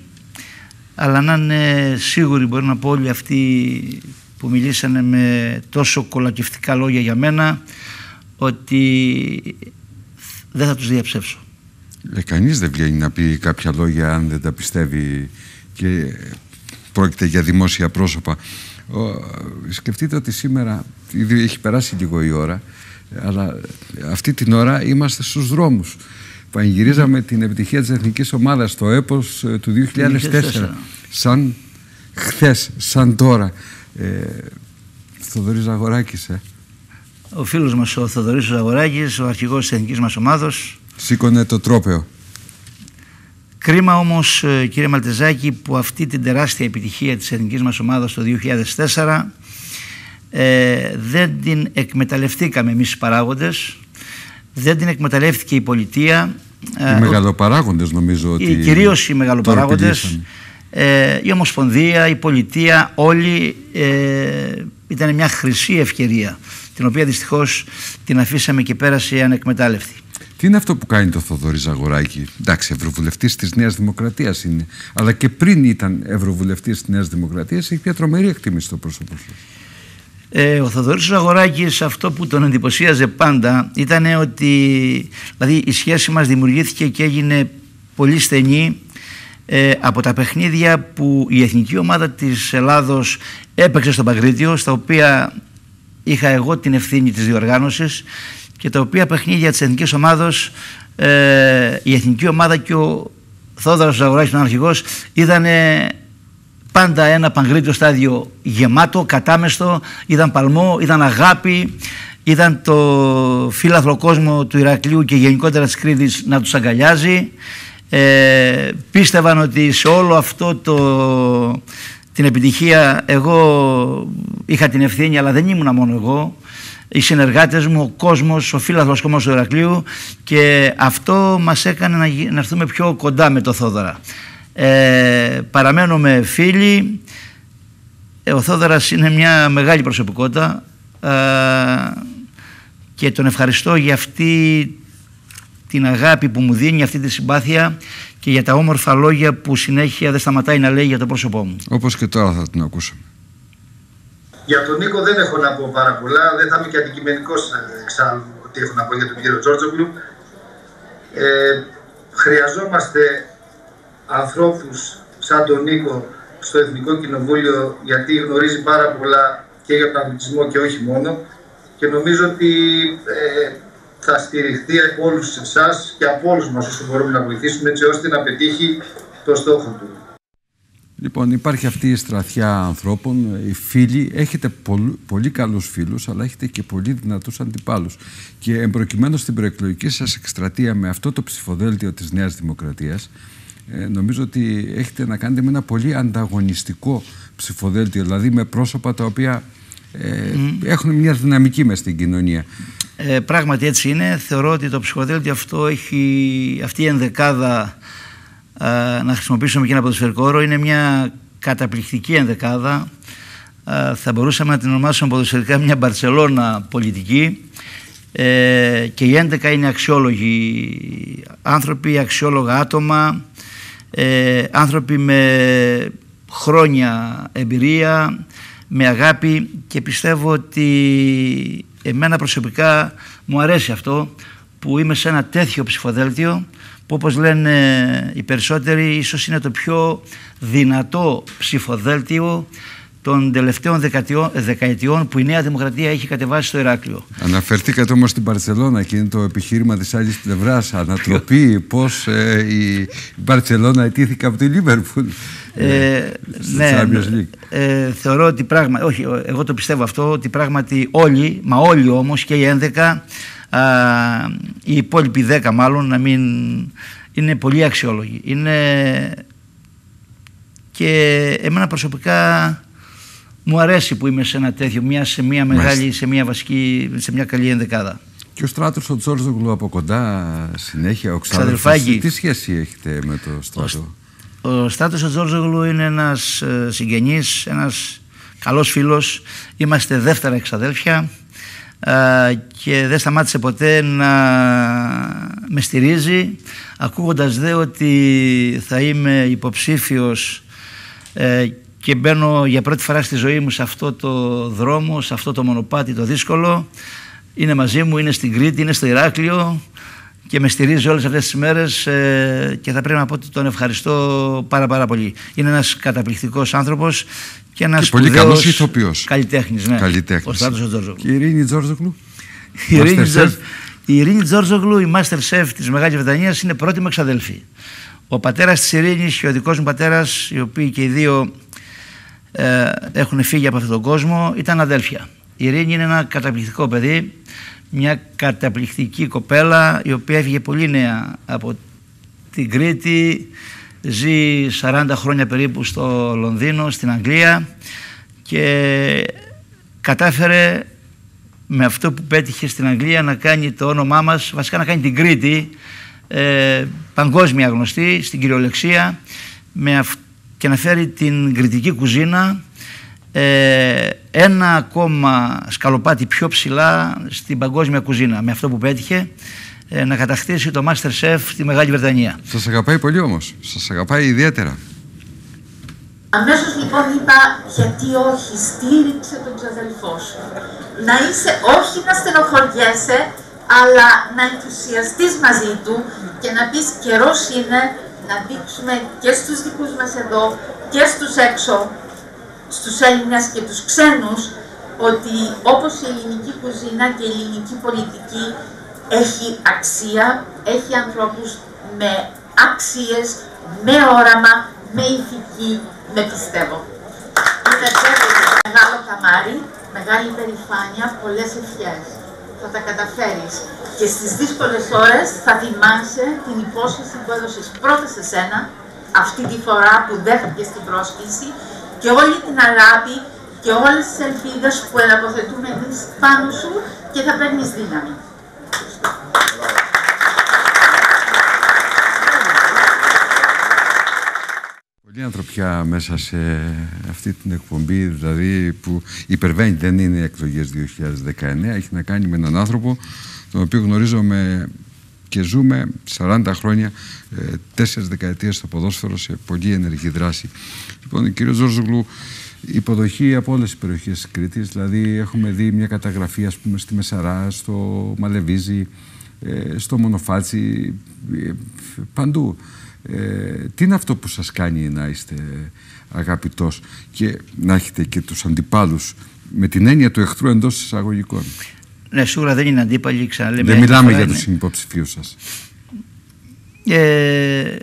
αλλά να είναι σίγουροι, μπορεί να πω όλοι αυτοί που μιλήσανε με τόσο κολακευτικά λόγια για μένα, ότι δεν θα τους διαψεύσω. Ε, κανείς δεν βγαίνει να πει κάποια λόγια αν δεν τα πιστεύει και πρόκειται για δημόσια πρόσωπα. σκεφτείτε ότι σήμερα, ήδη έχει περάσει λίγο η ώρα, αλλά αυτή την ώρα είμαστε στους δρόμους. Πανηγυρίζαμε την επιτυχία της εθνικής ομάδας στο έπος ε, του 2004. Σαν χθες, σαν τώρα. Ε, Θοδωρής Ζαγοράκης, ε. Ο φίλος μας ο Θοδωρής Ζαγοράκης, ο αρχηγός της εθνικής μας ομάδος. Σήκωνε το τρόπεο. Κρίμα όμως ε, κύριε Μαλτεζάκη που αυτή την τεράστια επιτυχία της εθνικής μας ομάδας το 2004 ε, δεν την εκμεταλλευτήκαμε εμείς οι παράγοντες, δεν την εκμεταλλεύτηκε η πολιτεία. Οι ε, μεγαλοπαράγοντες νομίζω ότι... Οι, κυρίως οι μεγαλοπαράγοντες, ε, η Ομοσπονδία, η πολιτεία, όλοι ε, ήταν μια χρυσή ευκαιρία την οποία δυστυχώς την αφήσαμε και πέρασε ανεκμετάλλευτη. Τι είναι αυτό που κάνει το Θοδωρή Ζαγοράκη; Εντάξει, ευρωβουλευτής της Νέας Δημοκρατίας είναι. Αλλά και πριν ήταν ευρωβουλευτής της Νέας Δημοκρατίας, έχει μια τρομερή εκτίμηση στο πρόσωπο σου. Ε, ο Θοδωρής Ζαγοράκης, αυτό που τον εντυπωσίαζε πάντα ήταν ότι δηλαδή, η σχέση μας δημιουργήθηκε και έγινε πολύ στενή ε, από τα παιχνίδια που η εθνική ομάδα της Ελλάδος έπαιξε στο Παγκρίτιο, στα οποία είχα εγώ την ευθύνη της διοργάνωσης και τα οποία παιχνίδια της εθνικής ομάδος ε, η εθνική ομάδα και ο Θόδωρος Ζαγοράκης, ο αρχηγός, είδαν πάντα ένα παγκρίτιο στάδιο γεμάτο, κατάμεστο, είδαν παλμό, είδαν αγάπη, είδαν το φύλαθρο κόσμο του Ηρακλείου και γενικότερα της Κρήτης να τους αγκαλιάζει. Ε, πίστευαν ότι σε όλο αυτό το, την επιτυχία εγώ είχα την ευθύνη αλλά δεν ήμουνα μόνο εγώ οι συνεργάτες μου, ο κόσμος, ο φίλαθλος κόσμος του Ερακλείου και αυτό μας έκανε να, να έρθουμε πιο κοντά με το Θόδωρα. Ε, παραμένουμε φίλοι, ε, ο Θόδωρας είναι μια μεγάλη προσωπικότητα ε, και τον ευχαριστώ για αυτή την αγάπη που μου δίνει, αυτή τη συμπάθεια και για τα όμορφα λόγια που συνέχεια δεν σταματάει να λέει για το πρόσωπό μου. Όπως και τώρα θα την ακούσουμε. Για τον Νίκο δεν έχω να πω πάρα πολλά, δεν θα είμαι και αντικειμενικός εξάλλου ότι έχω να πω για τον κύριο Τζόρτζογλου. Ε, χρειαζόμαστε ανθρώπους σαν τον Νίκο στο Εθνικό Κοινοβούλιο γιατί γνωρίζει πάρα πολλά και για τον αθλητισμό και όχι μόνο και νομίζω ότι ε, θα στηριχθεί από όλους εσάς και από όλους μας όσο μπορούμε να βοηθήσουμε έτσι ώστε να πετύχει το στόχο του. Λοιπόν, υπάρχει αυτή η στραθιά ανθρώπων, οι φίλοι. Έχετε πολύ, πολύ καλούς φίλους, αλλά έχετε και πολύ δυνατούς αντιπάλους. Και εμπροκειμένου στην προεκλογική σας εκστρατεία με αυτό το ψηφοδέλτιο της Νέας Δημοκρατίας, ε, νομίζω ότι έχετε να κάνετε με ένα πολύ ανταγωνιστικό ψηφοδέλτιο, δηλαδή με πρόσωπα τα οποία ε, έχουν μια δυναμική μες στην κοινωνία. Ε, πράγματι έτσι είναι. Θεωρώ ότι το ψηφοδέλτιο αυτό έχει αυτή η ενδεκάδα να χρησιμοποιήσουμε και ένα ποδοσφαιρικό όρο. Είναι μια καταπληκτική ενδεκάδα. θα μπορούσαμε να την ονομάσουμε ποδοσφαιρικά μια Μπαρτσελώνα πολιτική. Ε, και οι 11 είναι αξιόλογοι άνθρωποι, αξιόλογα άτομα, ε, άνθρωποι με χρόνια εμπειρία, με αγάπη και πιστεύω ότι εμένα προσωπικά μου αρέσει αυτό που είμαι σε ένα τέτοιο ψηφοδέλτιο που όπως λένε οι περισσότεροι ίσως είναι το πιο δυνατό ψηφοδέλτιο των τελευταίων δεκαετιών που η Νέα Δημοκρατία έχει κατεβάσει στο Ηράκλειο. Αναφερθήκατε όμως στην Παρσελώνα και είναι το επιχείρημα της άλλης πλευράς. Ανατροπή πώς ε, η Παρσελώνα ετήθηκε από τη Λίβερπουλ. Ε, ε ναι, ε, θεωρώ ότι πράγματι, όχι, εγώ το πιστεύω αυτό, ότι πράγματι όλοι, μα όλοι όμως και οι 11 οι υπόλοιποι δέκα μάλλον να μην είναι πολύ αξιόλογοι. Είναι και εμένα προσωπικά μου αρέσει που είμαι σε ένα τέτοιο, μια, σε μια μεγάλη, σε μια βασική, σε μια καλή ενδεκάδα. Και ο Στράτος ο Τζόρζογλου από κοντά συνέχεια, ο ξαδερφός, τι σχέση έχετε με το Στράτο; Ο, ο Στράτος ο Τζόρζογλου είναι ένας ε, συγγενής, ένας καλός φίλος. Είμαστε δεύτερα εξαδέλφια και δεν σταμάτησε ποτέ να με στηρίζει ακούγοντας δε ότι θα είμαι υποψήφιος ε, και μπαίνω για πρώτη φορά στη ζωή μου σε αυτό το δρόμο, σε αυτό το μονοπάτι το δύσκολο. Είναι μαζί μου, είναι στην Κρήτη, είναι στο Ηράκλειο και με στηρίζει όλες αυτές τις μέρες ε, και θα πρέπει να πω ότι τον ευχαριστώ πάρα πάρα πολύ. Είναι ένας καταπληκτικός άνθρωπος και ένας και πολύ καλός ηθοποιός. Καλλιτέχνης, ναι. Καλλιτέχνης. Ο Στράτος ο Τζόρζογλου. Και η Ειρήνη Τζόρζογλου. Η Ειρήνη, Τζορ- η Ειρήνη Τζόρζογλου, η Master Chef της Μεγάλης Βρετανίας, είναι πρώτη μου εξαδέλφη. Ο πατέρας της Ειρήνης και ο δικός μου πατέρας, οι οποίοι και οι δύο ε, έχουν φύγει από αυτόν τον κόσμο, ήταν αδέλφια. Η Ειρήνη είναι ένα καταπληκτικό παιδί, μια καταπληκτική κοπέλα, η οποία έφυγε πολύ νέα από την Κρήτη, ζει 40 χρόνια περίπου στο Λονδίνο, στην Αγγλία και κατάφερε με αυτό που πέτυχε στην Αγγλία να κάνει το όνομά μας, βασικά να κάνει την Κρήτη ε, παγκόσμια γνωστή στην κυριολεξία με αυ- και να φέρει την κριτική κουζίνα ε, ένα ακόμα σκαλοπάτι πιο ψηλά στην παγκόσμια κουζίνα με αυτό που πέτυχε ε, να κατακτήσει το Master Chef στη Μεγάλη Βρετανία. Σας αγαπάει πολύ όμως. Σας αγαπάει ιδιαίτερα. Αμέσως λοιπόν είπα γιατί όχι, στήριξε τον ξαδελφό σου. Να είσαι, όχι να στενοχωριέσαι, αλλά να ενθουσιαστείς μαζί του και να πεις καιρός είναι να δείξουμε και στους δικούς μας εδώ και στους έξω, στους Έλληνες και τους ξένους, ότι όπως η ελληνική κουζίνα και η ελληνική πολιτική έχει αξία, έχει ανθρώπους με άξιες, με όραμα, με ηθική, με πιστεύω. Είναι βέβαιο μεγάλο καμάρι, μεγάλη περηφάνεια, πολλές ευχές. Θα τα καταφέρεις. Και στις δύσκολες ώρες θα θυμάσαι την υπόσχεση που έδωσες πρώτα σε σένα, αυτή τη φορά που δέχτηκες την πρόσκληση και όλη την αγάπη και όλες τις ελπίδες που εναποθετούμε εμείς πάνω σου και θα παίρνεις δύναμη. Πολύ ανθρωπιά μέσα σε αυτή την εκπομπή, δηλαδή που υπερβαίνει, δεν είναι εκλογές 2019, έχει να κάνει με έναν άνθρωπο τον οποίο γνωρίζομαι και ζούμε 40 χρόνια, ε, τέσσερις δεκαετίες στο ποδόσφαιρο σε πολύ ενεργή δράση. Λοιπόν, κύριος Ζόρζογλου, υποδοχή από όλες τις περιοχές της Κρήτης, δηλαδή έχουμε δει μια καταγραφή ας πούμε στη Μεσαρά, στο Μαλεβίζι, ε, στο Μονοφάτσι, ε, παντού. Ε, τι είναι αυτό που σας κάνει να είστε αγαπητός και να έχετε και τους αντιπάλους με την έννοια του εχθρού εντός εισαγωγικών; Ναι, σίγουρα δεν είναι αντίπαλοι, ξαναλέμε. Δεν μιλάμε φορά για είναι. τους υποψηφίους σας. Ε,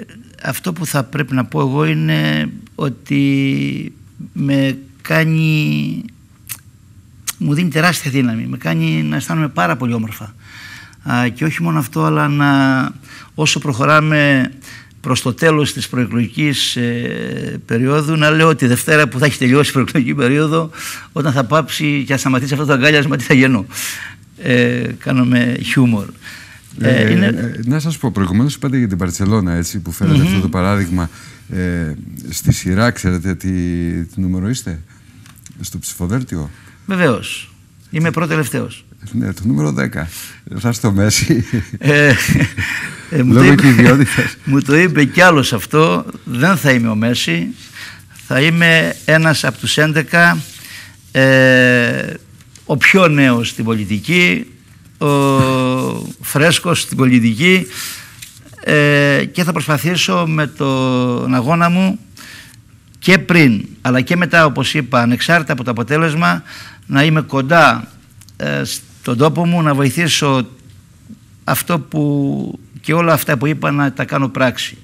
αυτό που θα πρέπει να πω εγώ είναι ότι με κάνει μου δίνει τεράστια δύναμη με κάνει να αισθάνομαι πάρα πολύ όμορφα Α, και όχι μόνο αυτό αλλά να όσο προχωράμε προς το τέλος της προεκλογικής ε, περίοδου να λέω ότι Δευτέρα που θα έχει τελειώσει η προεκλογική περίοδο όταν θα πάψει και θα σταματήσει αυτό το αγκάλιασμα τι θα γίνω ε, κάνουμε χιούμορ Ε, Ε, είναι- ε, να σας πω, προηγουμένως είπατε για την Παρσελώνα, έτσι, που φέρατε Μμμ. αυτό το παράδειγμα. Ε, στη σειρά, ξέρετε τι, τι νούμερο είστε, στο ψηφοδέλτιο; Βεβαίως. Είμαι πρώτο-τελευταίος. Ναι, το νούμερο 10. Θα στο μέση. Ε, ε, μου, το Λόγω είπε, και ιδιότητας. μου το είπε κι άλλος αυτό. Δεν θα είμαι ο Μέση. Θα είμαι ένας από τους 11 ε, ο πιο νέος στην πολιτική, ο φρέσκος στην πολιτική ε, και θα προσπαθήσω με τον αγώνα μου και πριν αλλά και μετά όπως είπα ανεξάρτητα από το αποτέλεσμα να είμαι κοντά ε, στον τόπο μου να βοηθήσω αυτό που και όλα αυτά που είπα να τα κάνω πράξη.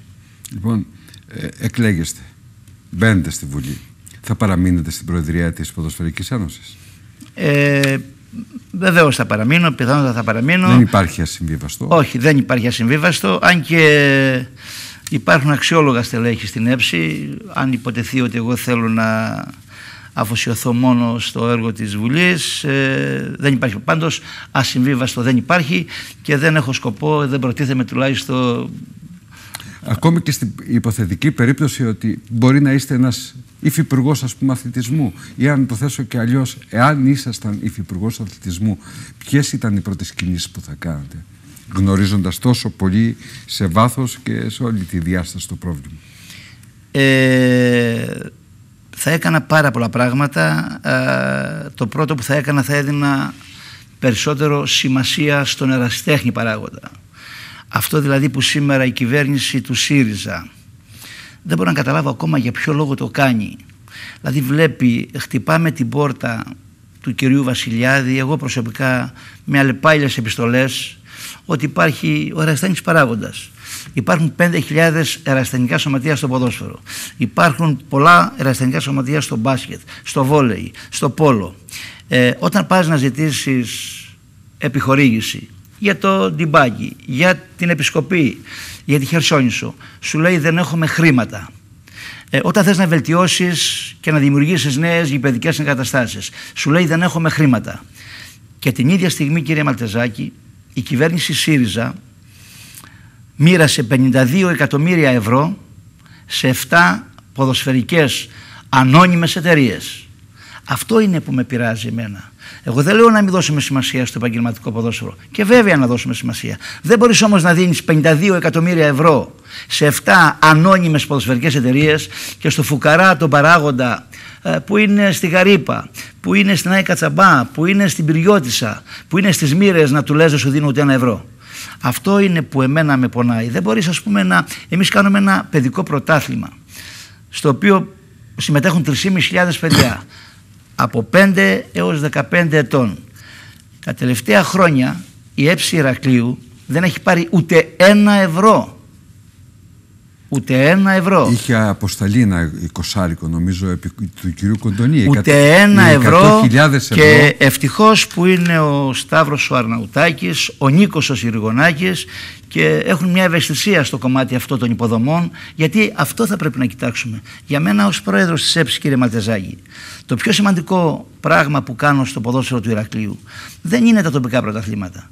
Λοιπόν, ε, εκλέγεστε. Μπαίνετε στη Βουλή. Θα παραμείνετε στην Προεδρία της Ποδοσφαιρικής Ένωσης. Ε, Βεβαίως θα παραμείνω, πιθανότατα θα παραμείνω. Δεν υπάρχει ασυμβίβαστο. Όχι, δεν υπάρχει ασυμβίβαστο, αν και υπάρχουν αξιόλογα στελέχη στην ΕΨΗ. Αν υποτεθεί ότι εγώ θέλω να αφοσιωθώ μόνο στο έργο της Βουλής, ε, δεν υπάρχει. Πάντως ασυμβίβαστο δεν υπάρχει και δεν έχω σκοπό, δεν προτίθεμαι τουλάχιστον Ακόμη και στην υποθετική περίπτωση ότι μπορεί να είστε ένας υφυπουργός ας πούμε αθλητισμού ή αν το θέσω και αλλιώς, εάν ήσασταν υφυπουργός αθλητισμού, ποιες ήταν οι πρώτες κινήσεις που θα κάνατε, γνωρίζοντας τόσο πολύ σε βάθος και σε όλη τη διάσταση το πρόβλημα; Ε, θα έκανα πάρα πολλά πράγματα. Ε, το πρώτο που θα έκανα θα έδινα περισσότερο σημασία στον εραστέχνη παράγοντα. Αυτό δηλαδή που σήμερα η κυβέρνηση του ΣΥΡΙΖΑ δεν μπορώ να καταλάβω ακόμα για ποιο λόγο το κάνει. Δηλαδή βλέπει, χτυπάμε την πόρτα του κυρίου Βασιλιάδη, εγώ προσωπικά με αλλεπάλληλες επιστολές, ότι υπάρχει ο εραστέχνης παράγοντας. Υπάρχουν 5.000 εραστενικά σωματεία στο ποδόσφαιρο. Υπάρχουν πολλά εραστενικά σωματεία στο μπάσκετ, στο βόλεϊ, στο πόλο. Ε, όταν πας να ζητήσεις επιχορήγηση για το ντιμπάκι, για την επισκοπή, για τη Χερσόνησο, σου λέει δεν έχουμε χρήματα. Ε, όταν θες να βελτιώσεις και να δημιουργήσεις νέες γηπαιδικές εγκαταστάσεις, σου λέει δεν έχουμε χρήματα. Και την ίδια στιγμή κύριε Μαλτεζάκη, η κυβέρνηση ΣΥΡΙΖΑ μοίρασε 52 εκατομμύρια ευρώ σε 7 ποδοσφαιρικές ανώνυμες εταιρείες. Αυτό είναι που με πειράζει εμένα. Εγώ δεν λέω να μην δώσουμε σημασία στο επαγγελματικό ποδόσφαιρο. Και βέβαια να δώσουμε σημασία. Δεν μπορείς όμως να δίνεις 52 εκατομμύρια ευρώ σε 7 ανώνυμες ποδοσφαιρικές εταιρείες και στο φουκαρά τον παράγοντα ε, που είναι στη Γαρύπα, που είναι στην Άικα Τσαμπά, που είναι στην Πυριώτισσα, που είναι στις Μύρες να του λες δεν σου δίνω ούτε ένα ευρώ. Αυτό είναι που εμένα με πονάει. Δεν μπορείς ας πούμε να... Εμείς κάνουμε ένα παιδικό πρωτάθλημα στο οποίο συμμετέχουν 3.500 παιδιά από 5 έως 15 ετών. Τα τελευταία χρόνια η έψη Ηρακλείου δεν έχει πάρει ούτε ένα ευρώ Ούτε ένα ευρώ. Είχε αποσταλεί ένα εικοσάρικο νομίζω του κυρίου Κοντονή. Ούτε ένα ευρώ, ευρώ και ευτυχώς που είναι ο Σταύρος ο Αρναουτάκης, ο Νίκος ο Συριγονάκης και έχουν μια ευαισθησία στο κομμάτι αυτό των υποδομών γιατί αυτό θα πρέπει να κοιτάξουμε. Για μένα ως πρόεδρος της ΕΠΣ κύριε Μαλτεζάκη το πιο σημαντικό πράγμα που κάνω στο ποδόσφαιρο του Ηρακλείου δεν είναι τα τοπικά πρωταθλήματα.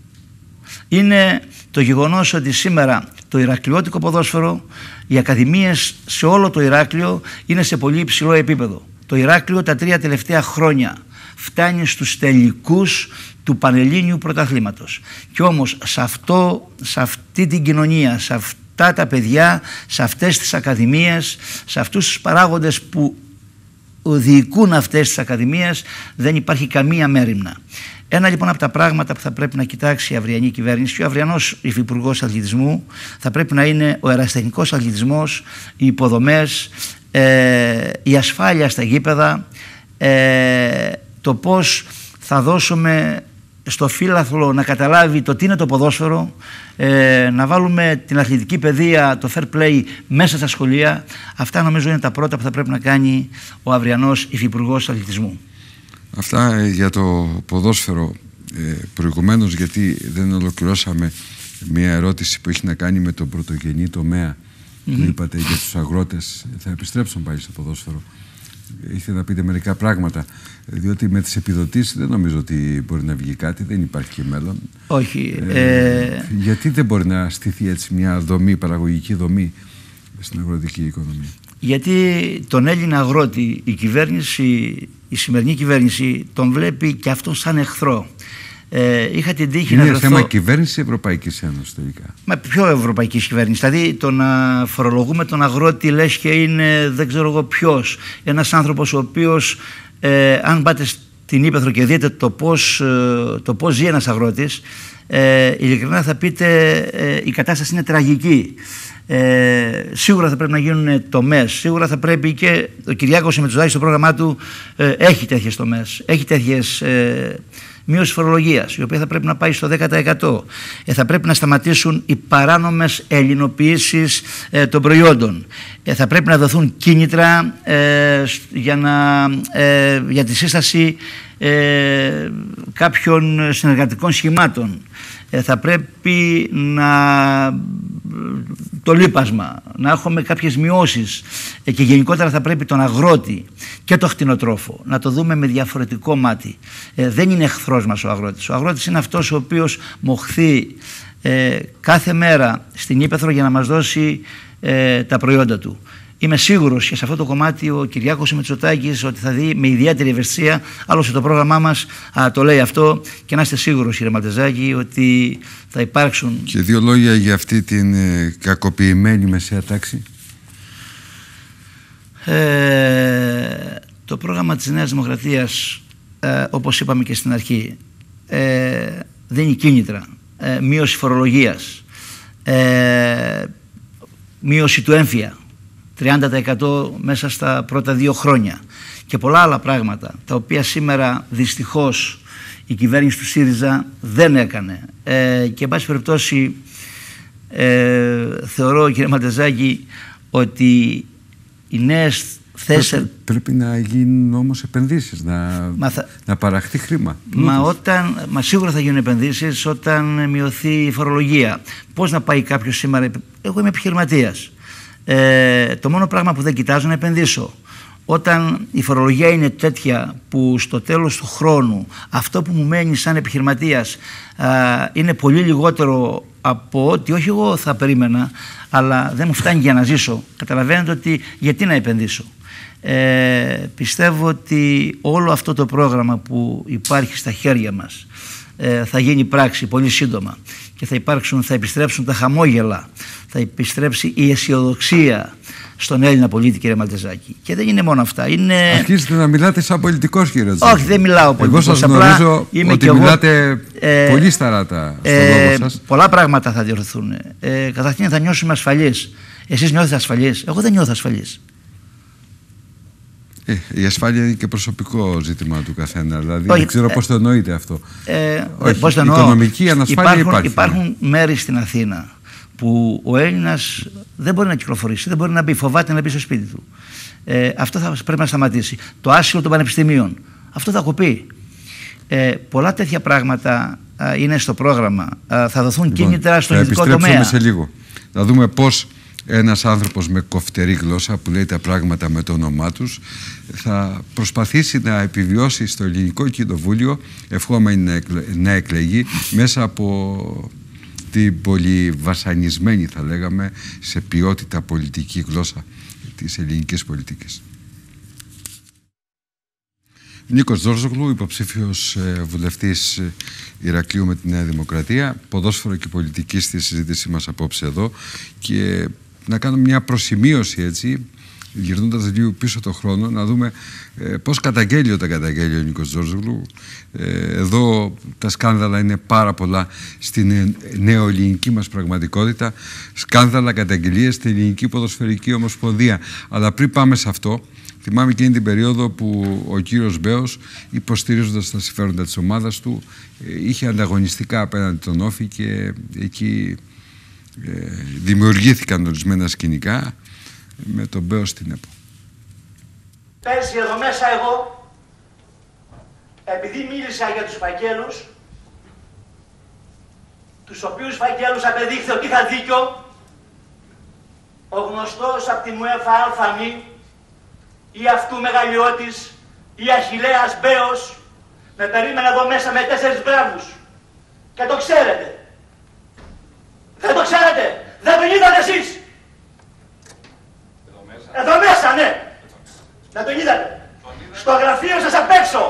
Είναι το γεγονός ότι σήμερα το Ηρακλειώτικο ποδόσφαιρο, οι ακαδημίες σε όλο το Ηράκλειο είναι σε πολύ υψηλό επίπεδο. Το Ηράκλειο τα τρία τελευταία χρόνια φτάνει στους τελικούς του Πανελλήνιου Πρωταθλήματος. Και όμως σε, αυτό, σε αυτή την κοινωνία, σε αυτά τα παιδιά, σε αυτές τις ακαδημίες, σε αυτούς τους παράγοντες που διοικούν αυτές τις ακαδημίες δεν υπάρχει καμία μέρημνα. Ένα λοιπόν από τα πράγματα που θα πρέπει να κοιτάξει η αυριανή κυβέρνηση και ο αυριανός υφυπουργός αθλητισμού θα πρέπει να είναι ο ερασιτεχνικός αθλητισμός, οι υποδομές, ε, η ασφάλεια στα γήπεδα, ε, το πώς θα δώσουμε στο φύλαθλο να καταλάβει το τι είναι το ποδόσφαιρο, ε, να βάλουμε την αθλητική παιδεία, το fair play μέσα στα σχολεία. Αυτά νομίζω είναι τα πρώτα που θα πρέπει να κάνει ο αυριανός υφυπουργός αθλητισμού. Αυτά ε, για το ποδόσφαιρο ε, προηγουμένως γιατί δεν ολοκληρώσαμε μια ερώτηση που έχει να κάνει με τον πρωτογενή τομέα mm-hmm. που είπατε για τους αγρότες. Θα επιστρέψουν πάλι στο ποδόσφαιρο. Ήθελα να πείτε μερικά πράγματα διότι με τις επιδοτήσεις δεν νομίζω ότι μπορεί να βγει κάτι δεν υπάρχει και μέλλον. Όχι ε, ε... γιατί δεν μπορεί να στηθεί έτσι μια δομή, παραγωγική δομή στην αγροτική οικονομία; Γιατί τον Έλληνα αγρότη η κυβέρνηση, η σημερινή κυβέρνηση τον βλέπει και αυτό σαν εχθρό. Ε, είχα την τύχη Είναι να βρεθώ... θέμα κυβέρνησης Ευρωπαϊκής Ένωσης τελικά; Μα ποιο Ευρωπαϊκής Κυβέρνησης. Δηλαδή το να φορολογούμε τον αγρότη λες και είναι δεν ξέρω εγώ ποιος. Ένας άνθρωπος ο οποίος, ε, αν πάτε στην Ήπεθρο και δείτε το πώς ε, το πώς ζει ένας αγρότης, ε, ειλικρινά θα πείτε ε, η κατάσταση είναι τραγική. Ε, σίγουρα θα πρέπει να γίνουν τομές. Σίγουρα θα πρέπει και ο Κυριάκος Μετσουδάκη στο πρόγραμμά του ε, έχει τέτοιες τομές. Έχει τέτοιες ε, μείωση φορολογίας, η οποία θα πρέπει να πάει στο 10%. Ε, θα πρέπει να σταματήσουν οι παράνομες ελληνοποιήσεις ε, των προϊόντων. Ε, θα πρέπει να δοθούν κίνητρα ε, για, να, ε, για τη σύσταση κάποιων συνεργατικών σχημάτων. θα πρέπει να το λίπασμα, να έχουμε κάποιες μειώσεις ε, και γενικότερα θα πρέπει τον αγρότη και το χτινοτρόφο να το δούμε με διαφορετικό μάτι. Ε, δεν είναι εχθρός μας ο αγρότης. Ο αγρότης είναι αυτός ο οποίος μοχθεί ε, κάθε μέρα στην Ήπεθρο για να μας δώσει τα προϊόντα του. Είμαι σίγουρος και σε αυτό το κομμάτι ο Κυριάκος Μητσοτάκης ότι θα δει με ιδιαίτερη ευαισθησία. Άλλωστε το πρόγραμμά μας το λέει αυτό και να είστε σίγουρος, κύριε Ματεζάκη, ότι θα υπάρξουν. Και δύο λόγια για αυτή την ε, κακοποιημένη μεσαία τάξη. Ε, το πρόγραμμα της Νέας Δημοκρατίας, ε, όπως είπαμε και στην αρχή, ε, δίνει κίνητρα, ε, μείωση φορολογίας, ε, μείωση του έμφυα, 30% μέσα στα πρώτα δύο χρόνια και πολλά άλλα πράγματα τα οποία σήμερα δυστυχώς η κυβέρνηση του ΣΥΡΙΖΑ δεν έκανε ε, και εν πάση περιπτώσει ε, θεωρώ κύριε Ματεζάκη ότι οι νέες θέσεις... Πρέπει, πρέπει να γίνουν όμως επενδύσεις, να, να παραχθεί χρήμα. Μα, όταν, μα σίγουρα θα γίνουν επενδύσεις όταν μειωθεί η φορολογία. Πώς να πάει κάποιος σήμερα... Εγώ είμαι επιχειρηματίας. Ε, το μόνο πράγμα που δεν κοιτάζω είναι να επενδύσω. Όταν η φορολογία είναι τέτοια που στο τέλος του χρόνου αυτό που μου μένει σαν επιχειρηματίας α, είναι πολύ λιγότερο από ό,τι όχι εγώ θα περίμενα αλλά δεν μου φτάνει για να ζήσω. Καταλαβαίνετε ότι γιατί να επενδύσω. Ε, πιστεύω ότι όλο αυτό το πρόγραμμα που υπάρχει στα χέρια μας ε, θα γίνει πράξη πολύ σύντομα και θα, υπάρξουν, θα επιστρέψουν τα χαμόγελα, θα επιστρέψει η αισιοδοξία στον Έλληνα πολίτη, κύριε Μαλτεζάκη. Και δεν είναι μόνο αυτά. Είναι... Αρχίζετε να μιλάτε σαν πολιτικός, κύριε Τζάκη. Όχι, δεν μιλάω πολιτικός. Εγώ σα γνωρίζω είμαι ότι μιλάτε ε, πολύ σταράτα στο ε, λόγο σας. Πολλά πράγματα θα διορθωθούν. Ε, καταρχήν θα νιώσουμε ασφαλείς. Εσείς νιώθετε ασφαλείς. Εγώ δεν νιώθω ασφαλή. Ε, η ασφάλεια είναι και προσωπικό ζήτημα του καθένα. Δηλαδή Όχι, δεν ξέρω ε, πώς το εννοείτε αυτό. Ε, Όχι, πώς το εννοώ. οικονομική ανασφάλεια υπάρχουν, υπάρχει. Υπάρχουν μέρη στην Αθήνα που ο Έλληνας δεν μπορεί να κυκλοφορήσει, δεν μπορεί να μπει, φοβάται να μπει στο σπίτι του. Ε, αυτό θα πρέπει να σταματήσει. Το άσυλο των πανεπιστημίων. Αυτό θα κοπεί. Ε, πολλά τέτοια πράγματα είναι στο πρόγραμμα. θα δοθούν λοιπόν, κίνητρα στο ιδιωτικό τομέα. σε λίγο. Θα δούμε πώς ένας άνθρωπος με κοφτερή γλώσσα που λέει τα πράγματα με το όνομά τους θα προσπαθήσει να επιβιώσει στο ελληνικό κοινοβούλιο ευχόμενη να εκλεγεί μέσα από την πολύ βασανισμένη θα λέγαμε σε ποιότητα πολιτική γλώσσα της ελληνικής πολιτικής. Νίκος Ζόρζογλου, υποψήφιος ε, βουλευτής ε, Ηρακλείου με τη Νέα Δημοκρατία, ποδόσφαιρο και πολιτική στη συζήτησή μας απόψε εδώ και να κάνουμε μια προσημείωση έτσι, γυρνώντας λίγο πίσω το χρόνο, να δούμε ε, πώς καταγγέλει όταν καταγγέλει ο Νίκος Τζόρζογλου. Ε, εδώ τα σκάνδαλα είναι πάρα πολλά στην νεοελληνική μας πραγματικότητα. Σκάνδαλα, καταγγελίες στην ελληνική ποδοσφαιρική ομοσπονδία. Αλλά πριν πάμε σε αυτό, θυμάμαι εκείνη την περίοδο που ο κύριος Μπέος, υποστηρίζοντας τα συμφέροντα της ομάδας του, ε, είχε ανταγωνιστικά απέναντι τον Όφη και εκεί ε, δημιουργήθηκαν ορισμένα σκηνικά με τον Μπέο στην ΕΠΟ. Πέρσι εδώ μέσα εγώ, επειδή μίλησα για τους φαγγέλους, τους οποίους φαγγέλους απεδείχθη ότι είχα δίκιο, ο γνωστός από τη ΜΟΕΦΑ Αλφαμή ή αυτού μεγαλειώτης ή Αχιλέας Μπέος με περίμενε εδώ μέσα με τέσσερις μπράβους. Και το ξέρετε. Δεν το ξέρετε. Δεν τον είδατε εσείς. Εδώ μέσα. Εδώ μέσα, ναι. Δεν τον είδατε. Στο γραφείο σας απ' έξω.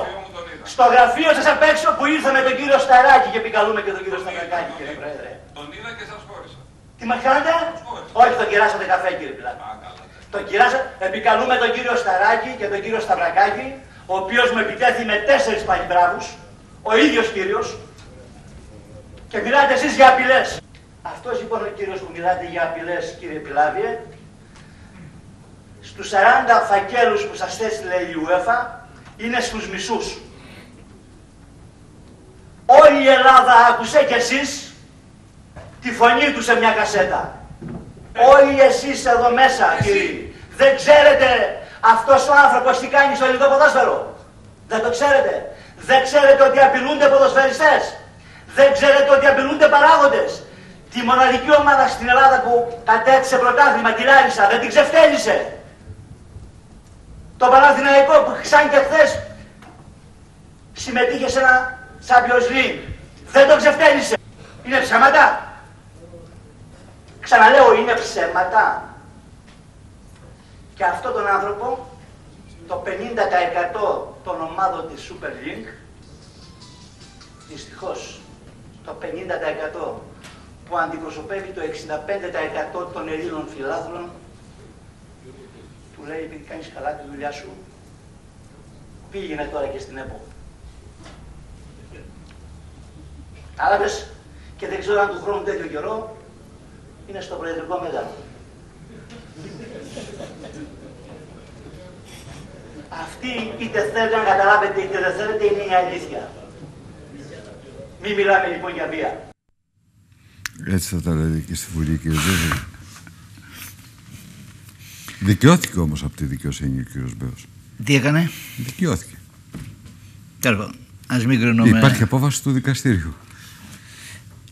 Στο γραφείο σας απ' έξω που ήρθα με τον κύριο Σταράκη και επικαλούμε και τον κύριο Σταρακάκη, κύριε Πρόεδρε. Τον είδα και σας χώρισα. Τι μας κάνατε; Όχι, τον κυράσατε καφέ, κύριε Πιλάτη. Τον κυράσα, επικαλούμε τον κύριο Σταράκη και τον κύριο Σταυρακάκη, ο οποίος μου επιτέθη με τέσσερις παλιμπράβους, ο ίδιος κύριος, και μιλάτε εσείς για απειλές. Αυτός λοιπόν ο κύριος που μιλάτε για απειλές κύριε Πιλάβιε, στους 40 φακέλους που σας έστειλε η UEFA είναι στους μισούς. Όλη η Ελλάδα άκουσε κι εσείς τη φωνή του σε μια κασέτα. Όλοι εσείς εδώ μέσα κύριοι, δεν ξέρετε αυτός ο άνθρωπος τι κάνει στο ελληνικό ποδόσφαιρο. Δεν το ξέρετε. Δεν ξέρετε ότι απειλούνται ποδοσφαιριστές. Δεν ξέρετε ότι απειλούνται παράγοντες τη μοναδική ομάδα στην Ελλάδα που κατέκτησε πρωτάθλημα, τη Λάρισα, δεν την ξεφτέλησε. Το Παναθηναϊκό που σαν και χθες συμμετείχε σε ένα Champions League. Δεν το ξεφτέλησε. Είναι ψέματα. Ξαναλέω, είναι ψέματα. Και αυτό τον άνθρωπο, το 50% των ομάδων της Super League, δυστυχώς το 50% που αντιπροσωπεύει το 65% των Ελλήνων φιλάθλων του λέει επειδή κάνεις καλά τη δουλειά σου πήγαινε τώρα και στην ΕΠΟ. Κατάλαβες και δεν ξέρω αν του χρόνου τέτοιο καιρό είναι στο προεδρικό μεγάλο. Αυτή είτε θέλετε να καταλάβετε είτε δεν θέλετε είναι η αλήθεια. Μην μιλάμε λοιπόν για βία. Έτσι θα τα λέτε και στη Βουλή κύριε Ζέζη. Δικαιώθηκε όμως από τη δικαιοσύνη ο κύριος Μπέος. Τι έκανε; Δικαιώθηκε. Τέλος ας μην κρίνουμε. Υπάρχει απόφαση του δικαστήριου.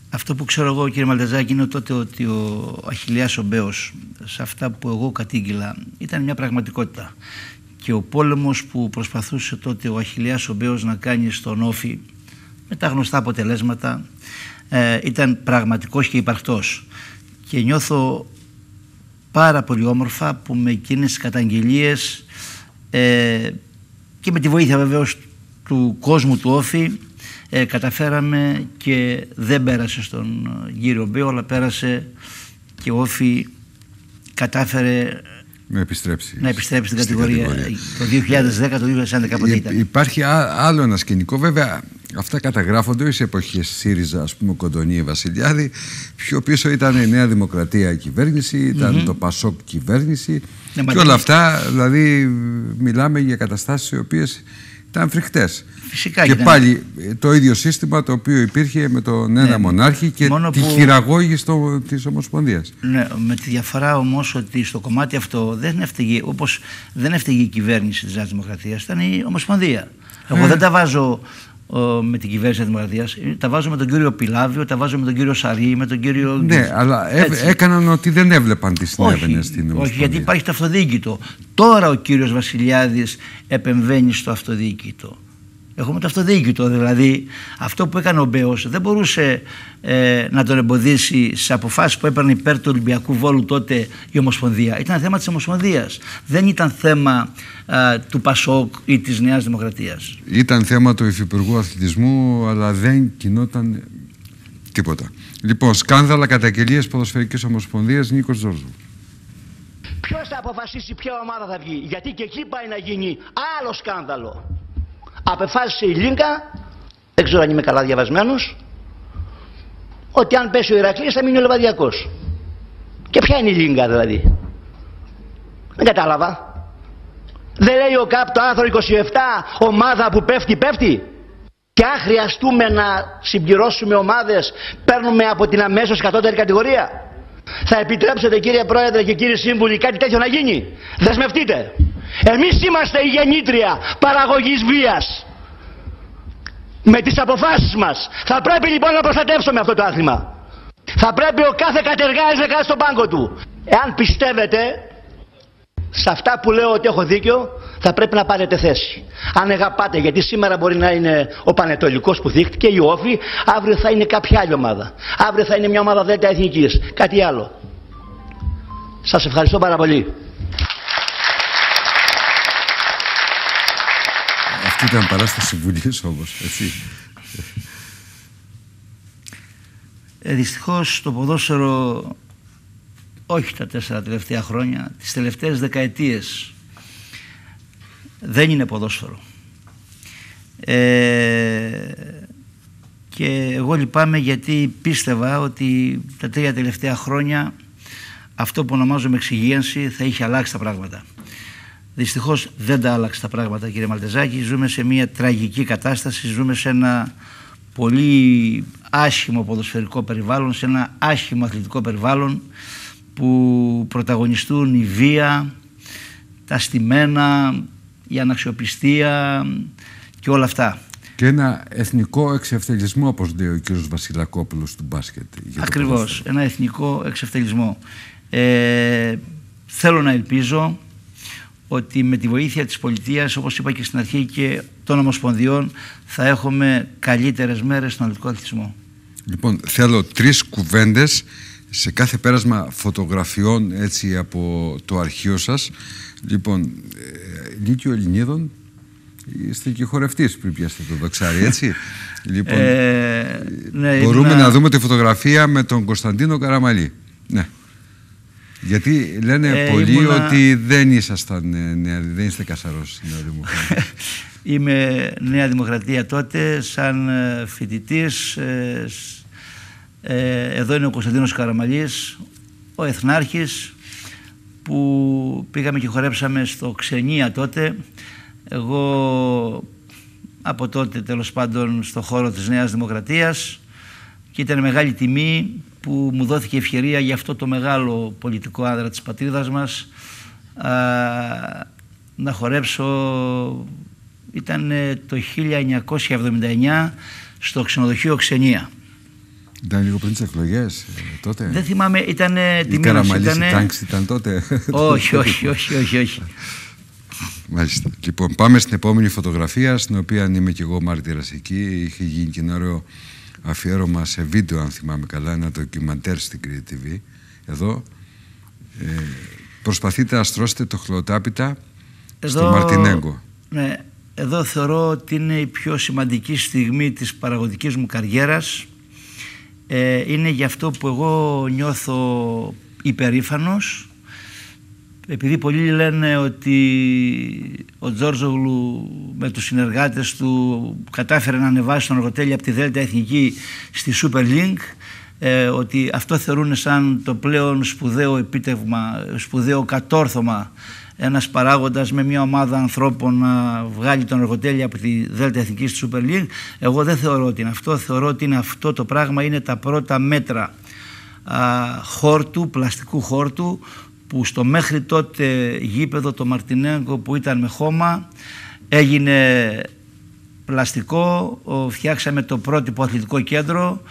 Αυτό που ξέρω εγώ κύριε Μαλτεζάκη είναι τότε ότι ο Αχιλιάς ο Μπέος σε αυτά που εγώ κατήγγυλα ήταν μια πραγματικότητα και ο πόλεμος που προσπαθούσε τότε ο Αχιλιάς ο Μπέος να κάνει στον Όφη με τα γνωστά αποτελέσματα ε, ήταν πραγματικός και υπαρκτός και νιώθω πάρα πολύ όμορφα που με εκείνες τις καταγγελίες ε, και με τη βοήθεια βεβαίως του κόσμου του Όφη ε, καταφέραμε και δεν πέρασε στον κύριο Μπέο αλλά πέρασε και ο Όφη κατάφερε να επιστρέψει, να επιστρέψει στην κατηγορία. Το 2010, το 2011 ποτέ ήταν. Υπάρχει άλλο ένα σκηνικό. Βέβαια, αυτά καταγράφονται σε εποχές ΣΥΡΙΖΑ, ας πούμε, Κοντονή Βασιλιάδη. Πιο πίσω ήταν η Νέα Δημοκρατία κυβέρνηση, ήταν το ΠΑΣΟΚ κυβέρνηση. Ναι, και όλα αυτά, δηλαδή, μιλάμε για καταστάσεις οι οποίες ήταν φρικτές. Φυσικά και πάλι το ίδιο σύστημα το οποίο υπήρχε με τον ένα ναι, μονάρχη και τη που... χειραγώγηση της Ομοσπονδίας. Ναι, με τη διαφορά όμως ότι στο κομμάτι αυτό δεν έφταιγε, όπως δεν έφταιγε η κυβέρνηση της Νέας Δημοκρατίας, ήταν η Ομοσπονδία. Εγώ ε. δεν τα βάζω με την κυβέρνηση της Δημοκρατίας. Τα βάζω με τον κύριο Πιλάβιο, τα βάζω με τον κύριο Σαρή, με τον κύριο. Ναι, αλλά έκαναν ότι δεν έβλεπαν τι συνέβαινε στην Ομοσπονδία. Όχι, γιατί υπάρχει το αυτοδιοίκητο. Τώρα ο κύριος Βασιλιάδης επεμβαίνει στο αυτοδιοίκητο. Έχουμε το αυτοδιοίκητο. Δηλαδή, αυτό που έκανε ο Μπέος δεν μπορούσε ε, να τον εμποδίσει σε αποφάσεις που έπαιρνε υπέρ του Ολυμπιακού Βόλου τότε η Ομοσπονδία. Ήταν θέμα της Ομοσπονδίας. Δεν ήταν θέμα του Πασόκ ή της Νέας Δημοκρατίας. Ήταν θέμα του Υφυπουργού Αθλητισμού, αλλά δεν κινόταν τίποτα. Λοιπόν, σκάνδαλα καταγγελίες Ποδοσφαιρικής Ομοσπονδίας Νίκος Ζόρζου. Ποιος θα αποφασίσει ποια ομάδα θα βγει, γιατί και εκεί πάει να γίνει άλλο σκάνδαλο απεφάσισε η Λίγκα, δεν ξέρω αν είμαι καλά διαβασμένος, ότι αν πέσει ο Ηρακλής θα μείνει ο Λεβαδιακός. Και ποια είναι η Λίγκα δηλαδή; Δεν κατάλαβα. Δεν λέει ο ΚΑΠ το άρθρο 27 ομάδα που πέφτει πέφτει. Και αν χρειαστούμε να συμπληρώσουμε ομάδες παίρνουμε από την αμέσως κατώτερη κατηγορία. Θα επιτρέψετε κύριε Πρόεδρε και κύριε Σύμβουλοι κάτι τέτοιο να γίνει; Δεσμευτείτε. Εμείς είμαστε η γεννήτρια παραγωγής βίας. Με τις αποφάσεις μας. Θα πρέπει λοιπόν να προστατεύσουμε αυτό το άθλημα. Θα πρέπει ο κάθε κατεργάζης να κάνει στον πάγκο του. Εάν πιστεύετε σε αυτά που λέω ότι έχω δίκιο, θα πρέπει να πάρετε θέση. Αν αγαπάτε, γιατί σήμερα μπορεί να είναι ο Πανετολικός που δείχτηκε, η Όφη, αύριο θα είναι κάποια άλλη ομάδα. Αύριο θα είναι μια ομάδα δέτα εθνικής. Κάτι άλλο. Σας ευχαριστώ πάρα πολύ. Αυτή ήταν παράσταση βουλής όμως, έτσι. Ε, δυστυχώς το ποδόσφαιρο, όχι τα τέσσερα τελευταία χρόνια, τις τελευταίες δεκαετίες δεν είναι ποδόσφαιρο. Ε, και εγώ λυπάμαι γιατί πίστευα ότι τα τρία τελευταία χρόνια αυτό που ονομάζουμε εξυγίανση θα είχε αλλάξει τα πράγματα. Δυστυχώς δεν τα άλλαξε τα πράγματα, κύριε Μαλτεζάκη. Ζούμε σε μια τραγική κατάσταση, ζούμε σε ένα πολύ άσχημο ποδοσφαιρικό περιβάλλον, σε ένα άσχημο αθλητικό περιβάλλον που πρωταγωνιστούν η βία, τα στημένα, η αναξιοπιστία και όλα αυτά. Και ένα εθνικό εξευτελισμό, όπως λέει ο κ. Βασιλακόπουλος του μπάσκετ. Ακριβώς, ένα εθνικό εξευτελισμό. Ε, θέλω να ελπίζω ότι με τη βοήθεια της πολιτείας, όπως είπα και στην αρχή και των Ομοσπονδιών, θα έχουμε καλύτερες μέρες στον αθλητικό αθλητισμό. Λοιπόν, θέλω τρεις κουβέντες σε κάθε πέρασμα φωτογραφιών έτσι από το αρχείο σας. Λοιπόν, ε, Λύκειο Ελληνίδων, είστε και χορευτής πριν πιάσετε το δοξάρι, έτσι. λοιπόν, ε, ναι, μπορούμε να δούμε τη φωτογραφία με τον Κωνσταντίνο Καραμαλή. Ναι. Γιατί λένε ε, πολλοί ότι δεν ήσασταν ε, νεαροί, δεν είστε καθαρός στην Είμαι Νέα Δημοκρατία τότε σαν ε, φοιτητής. Ε, ε, εδώ είναι ο Κωνσταντίνος Καραμαλής, ο Εθνάρχης που πήγαμε και χορέψαμε στο Ξενία τότε. Εγώ από τότε τέλος πάντων στο χώρο της Νέας Δημοκρατίας και ήταν μεγάλη τιμή που μου δόθηκε ευκαιρία για αυτό το μεγάλο πολιτικό άδρα της πατρίδας μας α, να χορέψω ήταν το 1979 στο ξενοδοχείο Ξενία. Ήταν λίγο πριν τις εκλογές τότε. Δεν θυμάμαι, ήταν τιμή. Η Καραμαλής ήτανε... ήταν τότε. όχι, όχι, όχι, όχι, όχι. Μάλιστα. Λοιπόν, πάμε στην επόμενη φωτογραφία, στην οποία είμαι και εγώ μάρτυρας εκεί. Είχε γίνει και ένα ωραίο αφιέρωμα σε βίντεο, αν θυμάμαι καλά, ένα ντοκιμαντέρ στην Κρήτη TV. Εδώ. Ε, προσπαθείτε να στρώσετε το χλωτάπιτα Εδώ, στο Μαρτινέγκο. Ναι, εδώ θεωρώ ότι είναι η πιο σημαντική στιγμή της παραγωγικής μου καριέρας. Ε, είναι γι' αυτό που εγώ νιώθω υπερήφανος επειδή πολλοί λένε ότι ο Τζόρζογλου με τους συνεργάτες του κατάφερε να ανεβάσει τον Αργοτέλη από τη Δέλτα Εθνική στη Super League ε, ότι αυτό θεωρούν σαν το πλέον σπουδαίο επίτευγμα, σπουδαίο κατόρθωμα ένας παράγοντας με μια ομάδα ανθρώπων να βγάλει τον Αργοτέλη από τη Δέλτα Εθνική στη Super League. Εγώ δεν θεωρώ ότι είναι αυτό, θεωρώ ότι είναι αυτό το πράγμα είναι τα πρώτα μέτρα α, χόρτου, πλαστικού χόρτου που στο μέχρι τότε γήπεδο το Μαρτινέγκο που ήταν με χώμα έγινε πλαστικό, φτιάξαμε το πρώτο αθλητικό κέντρο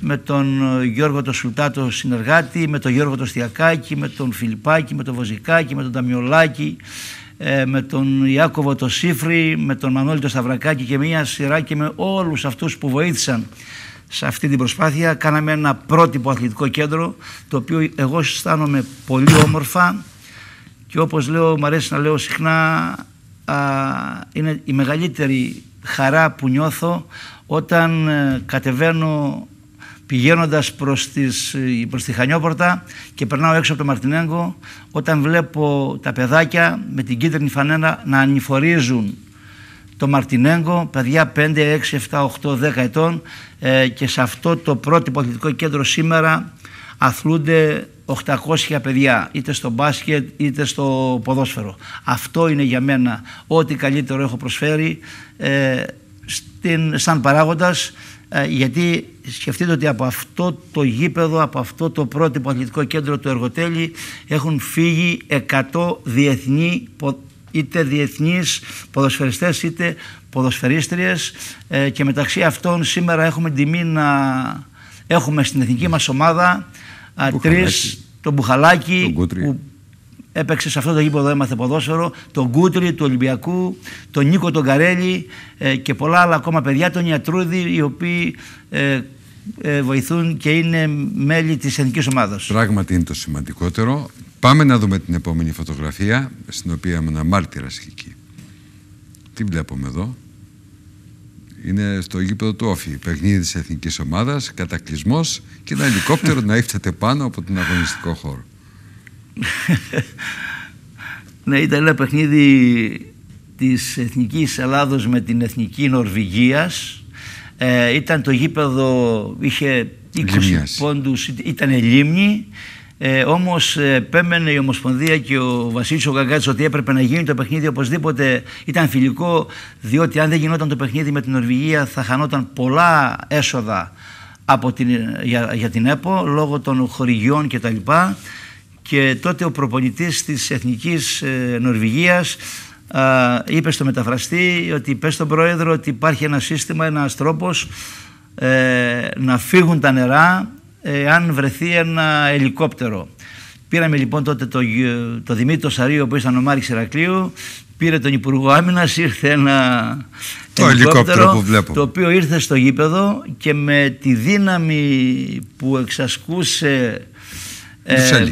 με τον Γιώργο το Σουλτάτο συνεργάτη, με τον Γιώργο το Στιακάκη, με τον Φιλιπάκη, με τον Βοζικάκη, με τον Ταμιολάκη, ε, με τον Ιάκωβο το Σύφρη, με τον Μανώλη το Σταυρακάκη και μια σειρά και με όλους αυτούς που βοήθησαν σε αυτή την προσπάθεια. Κάναμε ένα πρότυπο αθλητικό κέντρο, το οποίο εγώ αισθάνομαι πολύ όμορφα και όπως λέω, μου αρέσει να λέω συχνά, α, είναι η μεγαλύτερη χαρά που νιώθω όταν ε, κατεβαίνω πηγαίνοντας προς, τις, ε, προς τη Χανιόπορτα και περνάω έξω από το Μαρτινέγκο όταν βλέπω τα παιδάκια με την κίτρινη φανένα να ανηφορίζουν το Μαρτινέγκο, παιδιά 5, 6, 7, 8, 10 ετών ε, και σε αυτό το πρώτο αθλητικό κέντρο σήμερα αθλούνται 800 παιδιά είτε στο μπάσκετ είτε στο ποδόσφαιρο. Αυτό είναι για μένα ό,τι καλύτερο έχω προσφέρει ε, στην, σαν παράγοντας ε, γιατί σκεφτείτε ότι από αυτό το γήπεδο, από αυτό το πρώτο αθλητικό κέντρο του Εργοτέλη έχουν φύγει 100 διεθνή είτε διεθνείς ποδοσφαιριστές είτε ποδοσφαιρίστριες. Ε, και μεταξύ αυτών σήμερα έχουμε τιμή να έχουμε στην εθνική μας ομάδα α, τρεις, τον Μπουχαλάκη που έπαιξε σε αυτό το γήπεδο έμαθε ποδόσφαιρο, τον Κούτρι του Ολυμπιακού, τον Νίκο τον Καρέλη ε, και πολλά άλλα ακόμα παιδιά, τον Ιατρούδη οι οποίοι ε, ε, βοηθούν και είναι μέλη της εθνικής ομάδας. Πράγματι είναι το σημαντικότερο Πάμε να δούμε την επόμενη φωτογραφία, στην οποία ήμουν μάρτυρας εκεί. Τι βλέπουμε εδώ; Είναι στο γήπεδο του Όφη, παιχνίδι της εθνικής ομάδας, κατακλυσμός και ένα ελικόπτερο να ήρθετε πάνω από τον αγωνιστικό χώρο. ναι, ήταν ένα παιχνίδι της Εθνικής Ελλάδος με την Εθνική Νορβηγίας. Ε, ήταν το γήπεδο, είχε 20 πόντους, ήταν λίμνη ε, Όμως ε, επέμενε η Ομοσπονδία και ο Βασίλης ο Γαγκάτση ότι έπρεπε να γίνει το παιχνίδι οπωσδήποτε. Ήταν φιλικό, διότι αν δεν γινόταν το παιχνίδι με την Νορβηγία θα χανόταν πολλά έσοδα από την, για, για την ΕΠΟ λόγω των χορηγιών κτλ. Και τότε ο προπονητής της Εθνικής ε, Νορβηγίας είπε στο μεταφραστή ότι είπε στον πρόεδρο ότι υπάρχει ένα σύστημα, ένας τρόπος ε, να φύγουν τα νερά ε, αν βρεθεί ένα ελικόπτερο. Πήραμε λοιπόν τότε το, το Δημήτρη Σαρίο που ήταν ο Μάρης Ηρακλείου, πήρε τον Υπουργό Άμυνας, ήρθε ένα το ελικόπτερο, που βλέπω. το οποίο ήρθε στο γήπεδο και με τη δύναμη που εξασκούσε ε,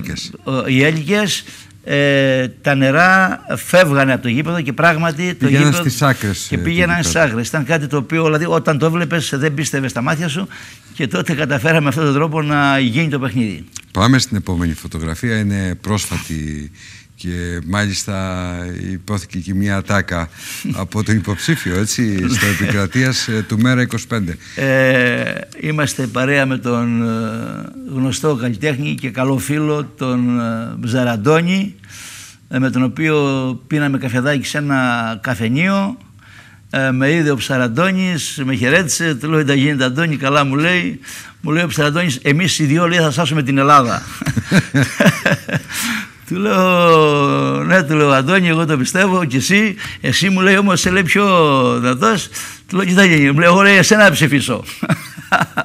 οι έλικες ε, τα νερά φεύγανε από το γήπεδο και πράγματι το πήγαιναν γήπεδο στις άκρες, και πήγαιναν στις άκρες. Ήταν κάτι το οποίο δηλαδή, όταν το έβλεπες δεν πίστευες στα μάτια σου και τότε καταφέραμε αυτόν τον τρόπο να γίνει το παιχνίδι. Πάμε στην επόμενη φωτογραφία. Είναι πρόσφατη και μάλιστα υπόθηκε και μια ατάκα από τον υποψήφιο έτσι, στο επικρατείας ε, του Μέρα 25. Ε, είμαστε παρέα με τον ε, γνωστό καλλιτέχνη και καλό φίλο τον Ζαραντώνη με τον οποίο πίναμε καφεδάκι σε ένα καφενείο με είδε ο Ψαραντώνης, με χαιρέτησε, του λέω τα γίνεται Αντώνη, καλά μου λέει μου λέει ο Ψαραντώνης, εμείς οι δυο λέει θα σάσουμε την Ελλάδα Του λέω, ναι, του λέω, Αντώνη, εγώ το πιστεύω και εσύ, εσύ μου λέει όμως σε λέει πιο δυνατός. Του λέω, κοιτάξτε, μου λέει, εγώ λέει, εσένα να ψηφίσω.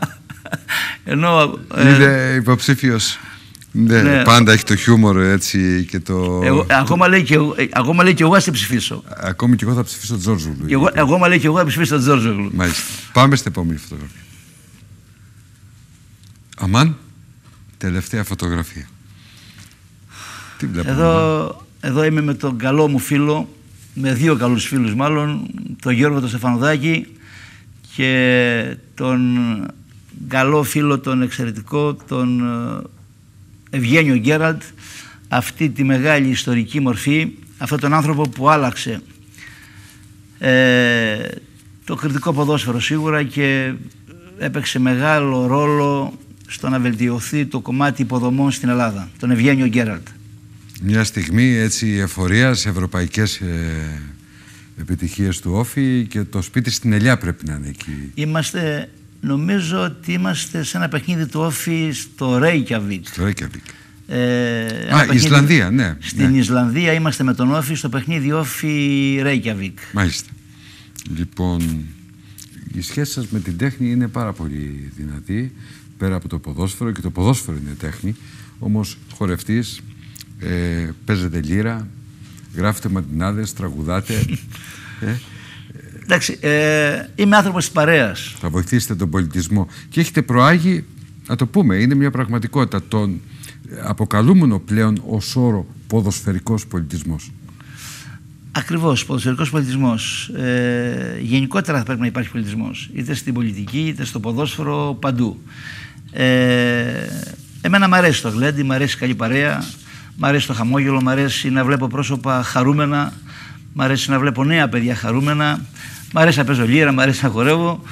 Ενώ, ε, Είναι υποψήφιος. Ναι, ναι, πάντα έχει το χιούμορ έτσι και το... Εγώ, ακόμα, λέει και, εγώ, ακόμα λέει και εγώ θα ψηφίσω. Ακόμη και εγώ θα ψηφίσω τον Τζόρζογλου. Εγώ, ακόμα λέει και εγώ θα ψηφίσω τον Τζόρζογλου. Μάλιστα. Πάμε στην επόμενη φωτογραφία. Αμάν, τελευταία φωτογραφία. Εδώ, εδώ είμαι με τον καλό μου φίλο, με δύο καλούς φίλους μάλλον, τον Γιώργο τον Στεφανοδάκη και τον καλό φίλο, τον εξαιρετικό, τον ε, Ευγένιο Γκέραλτ, αυτή τη μεγάλη ιστορική μορφή, αυτόν τον άνθρωπο που άλλαξε ε, το κρητικό ποδόσφαιρο σίγουρα και έπαιξε μεγάλο ρόλο στο να βελτιωθεί το κομμάτι υποδομών στην Ελλάδα, τον Ευγένιο Γκέραρντ μια στιγμή έτσι ευφορίας σε ευρωπαϊκές ε, επιτυχίες του ΟΦΗ και το σπίτι στην Ελιά πρέπει να είναι εκεί. Είμαστε, νομίζω ότι είμαστε σε ένα παιχνίδι του ΟΦΗ στο Ρέικιαβικ. Στο Ρέικιαβικ. Ε, Α, Ισλανδία, ναι. Στην ναι. Ισλανδία είμαστε με τον ΟΦΗ στο παιχνίδι ΟΦΗ Ρέικιαβικ. Μάλιστα. Λοιπόν, η σχέση σας με την τέχνη είναι πάρα πολύ δυνατή, πέρα από το ποδόσφαιρο και το ποδόσφαιρο είναι τέχνη, όμως χορευτής, ε, παίζετε λύρα, γράφετε μαντινάδες, τραγουδάτε. ε, Εντάξει, ε, είμαι άνθρωπος της παρέας. Θα βοηθήσετε τον πολιτισμό. Και έχετε προάγει, να το πούμε, είναι μια πραγματικότητα, τον αποκαλούμενο πλέον ως όρο ποδοσφαιρικός πολιτισμός. Ακριβώς, ποδοσφαιρικός πολιτισμός. Ε, γενικότερα θα πρέπει να υπάρχει πολιτισμός. Είτε στην πολιτική, είτε στο ποδόσφαιρο, παντού. Ε, εμένα μου αρέσει το γλέντι, μου αρέσει καλή παρέα. Μ' αρέσει το χαμόγελο, μ' αρέσει να βλέπω πρόσωπα χαρούμενα, μ' αρέσει να βλέπω νέα παιδιά χαρούμενα, μ' αρέσει να παίζω λύρα, μ' αρέσει να χορεύω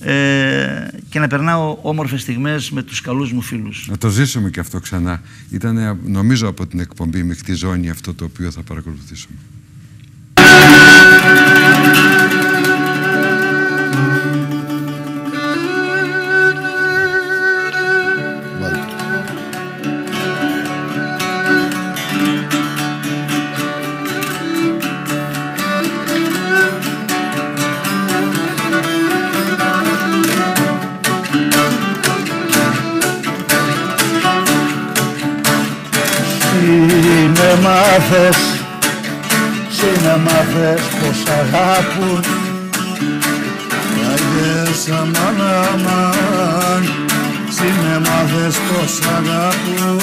ε, και να περνάω όμορφες στιγμές με τους καλούς μου φίλους. Να το ζήσουμε και αυτό ξανά. Ήταν νομίζω από την εκπομπή Μιχτή Ζώνη αυτό το οποίο θα παρακολουθήσουμε. Μάθες Συ να μάθες πως αγάπουν Αγιές αμάν αμάν Συ με μάθες πως αγάπουν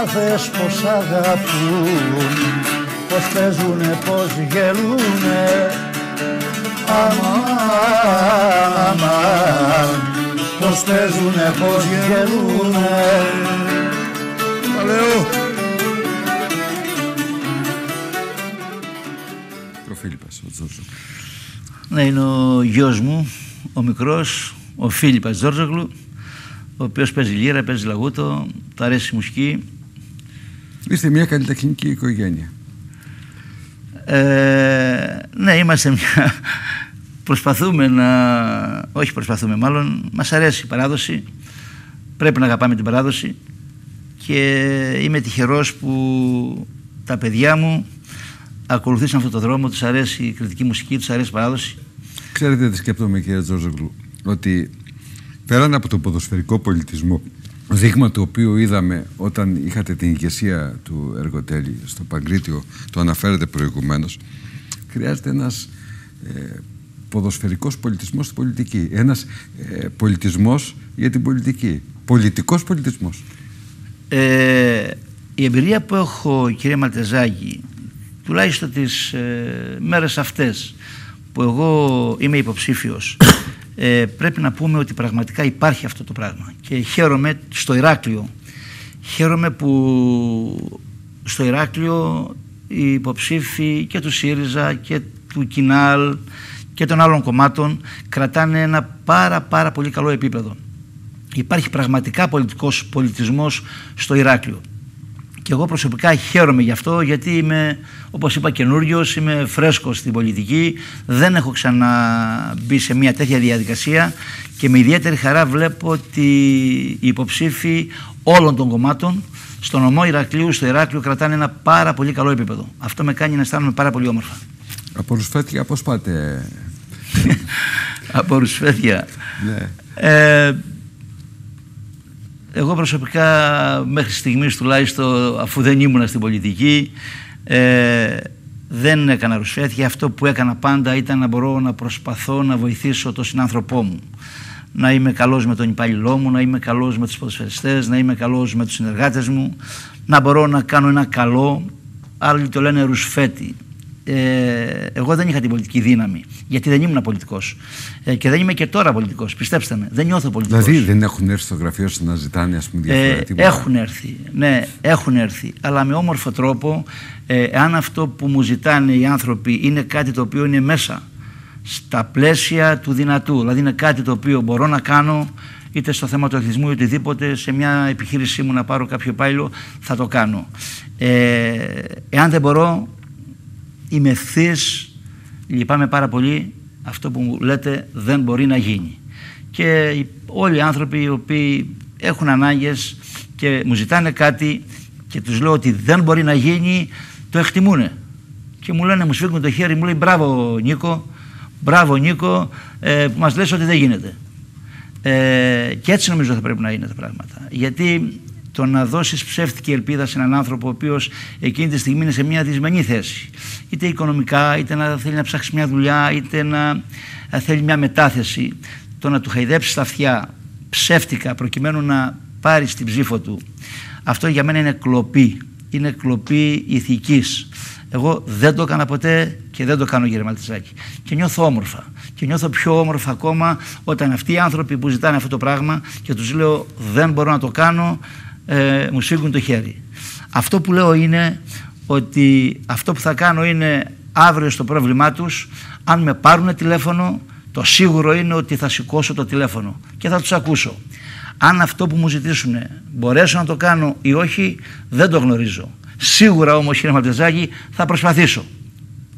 μάθες πως αγαπούν πως παίζουνε, πως γελούνε. Αμάν, αμάν πως παίζουνε, πως γελούνε. Καλέω Ο Φίλιππας, ο Τζόρζο Ναι, είναι ο γιος μου, ο μικρός, ο Φίλιππας Τζόρζογλου ο οποίος παίζει λύρα, παίζει λαγούτο, του αρέσει η μουσική Είστε μια καλλιτεχνική οικογένεια. Ε, ναι, είμαστε μια... Προσπαθούμε να... Όχι προσπαθούμε μάλλον, μας αρέσει η παράδοση. Πρέπει να αγαπάμε την παράδοση. Και είμαι τυχερός που τα παιδιά μου ακολουθήσαν αυτόν τον δρόμο, τους αρέσει η κριτική μουσική, τους αρέσει η παράδοση. Ξέρετε τι σκέφτομαι κύριε Τζόρζογλου, ότι πέραν από τον ποδοσφαιρικό πολιτισμό δείγμα το οποίο είδαμε όταν είχατε την ηγεσία του εργοτέλη στο Παγκρίτιο, το αναφέρετε προηγουμένως, χρειάζεται ένας ε, ποδοσφαιρικός πολιτισμός στην πολιτική. Ένας ε, πολιτισμός για την πολιτική. Πολιτικός πολιτισμός. Ε, η εμπειρία που έχω κύριε Μαλτεζάκη τουλάχιστον τις ε, μέρες αυτές που εγώ είμαι υποψήφιος ε, πρέπει να πούμε ότι πραγματικά υπάρχει αυτό το πράγμα και χαίρομαι στο Ηράκλειο χαίρομαι που στο Ηράκλειο οι υποψήφοι και του ΣΥΡΙΖΑ και του ΚΙΝΑΛ και των άλλων κομμάτων κρατάνε ένα πάρα πάρα πολύ καλό επίπεδο. Υπάρχει πραγματικά πολιτικός πολιτισμός στο Ηράκλειο. Και εγώ προσωπικά χαίρομαι γι' αυτό γιατί είμαι, όπως είπα, καινούριος, είμαι φρέσκος στην πολιτική, δεν έχω ξαναμπεί σε μια τέτοια διαδικασία και με ιδιαίτερη χαρά βλέπω ότι οι υποψήφοι όλων των κομμάτων στο νομό Ηρακλείου, στο Ηράκλειο κρατάνε ένα πάρα πολύ καλό επίπεδο. Αυτό με κάνει να αισθάνομαι πάρα πολύ όμορφα. Από Ρουσφέτια πώς πάτε; Από Ρουσφέτια. Ναι. Ε, εγώ προσωπικά μέχρι στιγμής τουλάχιστον αφού δεν ήμουνα στην πολιτική ε, δεν έκανα ρουσφέτια. Αυτό που έκανα πάντα ήταν να μπορώ να προσπαθώ να βοηθήσω τον συνάνθρωπό μου. Να είμαι καλός με τον υπάλληλό μου, να είμαι καλός με τους ποδοσφαιριστές, να είμαι καλός με τους συνεργάτες μου, να μπορώ να κάνω ένα καλό, άλλοι το λένε ρουσφέτη ε, εγώ δεν είχα την πολιτική δύναμη. Γιατί δεν ήμουν πολιτικός. Ε, και δεν είμαι και τώρα πολιτικός. Πιστέψτε με, δεν νιώθω πολιτικός. Δηλαδή δεν έχουν έρθει στο γραφείο σου να ζητάνε ας πούμε, ε, Έχουν έρθει. Ναι, έχουν έρθει. Αλλά με όμορφο τρόπο, ε, αν αυτό που μου ζητάνε οι άνθρωποι είναι κάτι το οποίο είναι μέσα στα πλαίσια του δυνατού, δηλαδή είναι κάτι το οποίο μπορώ να κάνω είτε στο θέμα του αθλητισμού ή οτιδήποτε, σε μια επιχείρησή μου να πάρω κάποιο πάιλο, θα το κάνω. Ε, εάν δεν μπορώ, είμαι ευθύ, λυπάμαι πάρα πολύ, αυτό που μου λέτε δεν μπορεί να γίνει. Και όλοι οι άνθρωποι οι οποίοι έχουν ανάγκες και μου ζητάνε κάτι και τους λέω ότι δεν μπορεί να γίνει, το εκτιμούν. Και μου λένε, μου σφίγγουν το χέρι, μου λέει μπράβο Νίκο, μπράβο Νίκο ε, που μας λες ότι δεν γίνεται. Ε, και έτσι νομίζω θα πρέπει να είναι τα πράγματα. Γιατί το να δώσεις ψεύτικη ελπίδα σε έναν άνθρωπο ο οποίος εκείνη τη στιγμή είναι σε μια δυσμενή θέση. Είτε οικονομικά, είτε να θέλει να ψάξει μια δουλειά, είτε να θέλει μια μετάθεση. Το να του χαϊδέψεις τα αυτιά ψεύτικα προκειμένου να πάρεις την ψήφο του. Αυτό για μένα είναι κλοπή. Είναι κλοπή ηθικής. Εγώ δεν το έκανα ποτέ και δεν το κάνω κύριε Μαλτιζάκη. Και νιώθω όμορφα. Και νιώθω πιο όμορφα ακόμα όταν αυτοί οι άνθρωποι που ζητάνε αυτό το πράγμα και τους λέω δεν μπορώ να το κάνω ε, μου σφίγγουν το χέρι. Αυτό που λέω είναι ότι αυτό που θα κάνω είναι αύριο στο πρόβλημά τους, αν με πάρουν τηλέφωνο, το σίγουρο είναι ότι θα σηκώσω το τηλέφωνο και θα τους ακούσω. Αν αυτό που μου ζητήσουν μπορέσω να το κάνω ή όχι, δεν το γνωρίζω. Σίγουρα όμως κύριε Μαλτεζάκη θα προσπαθήσω.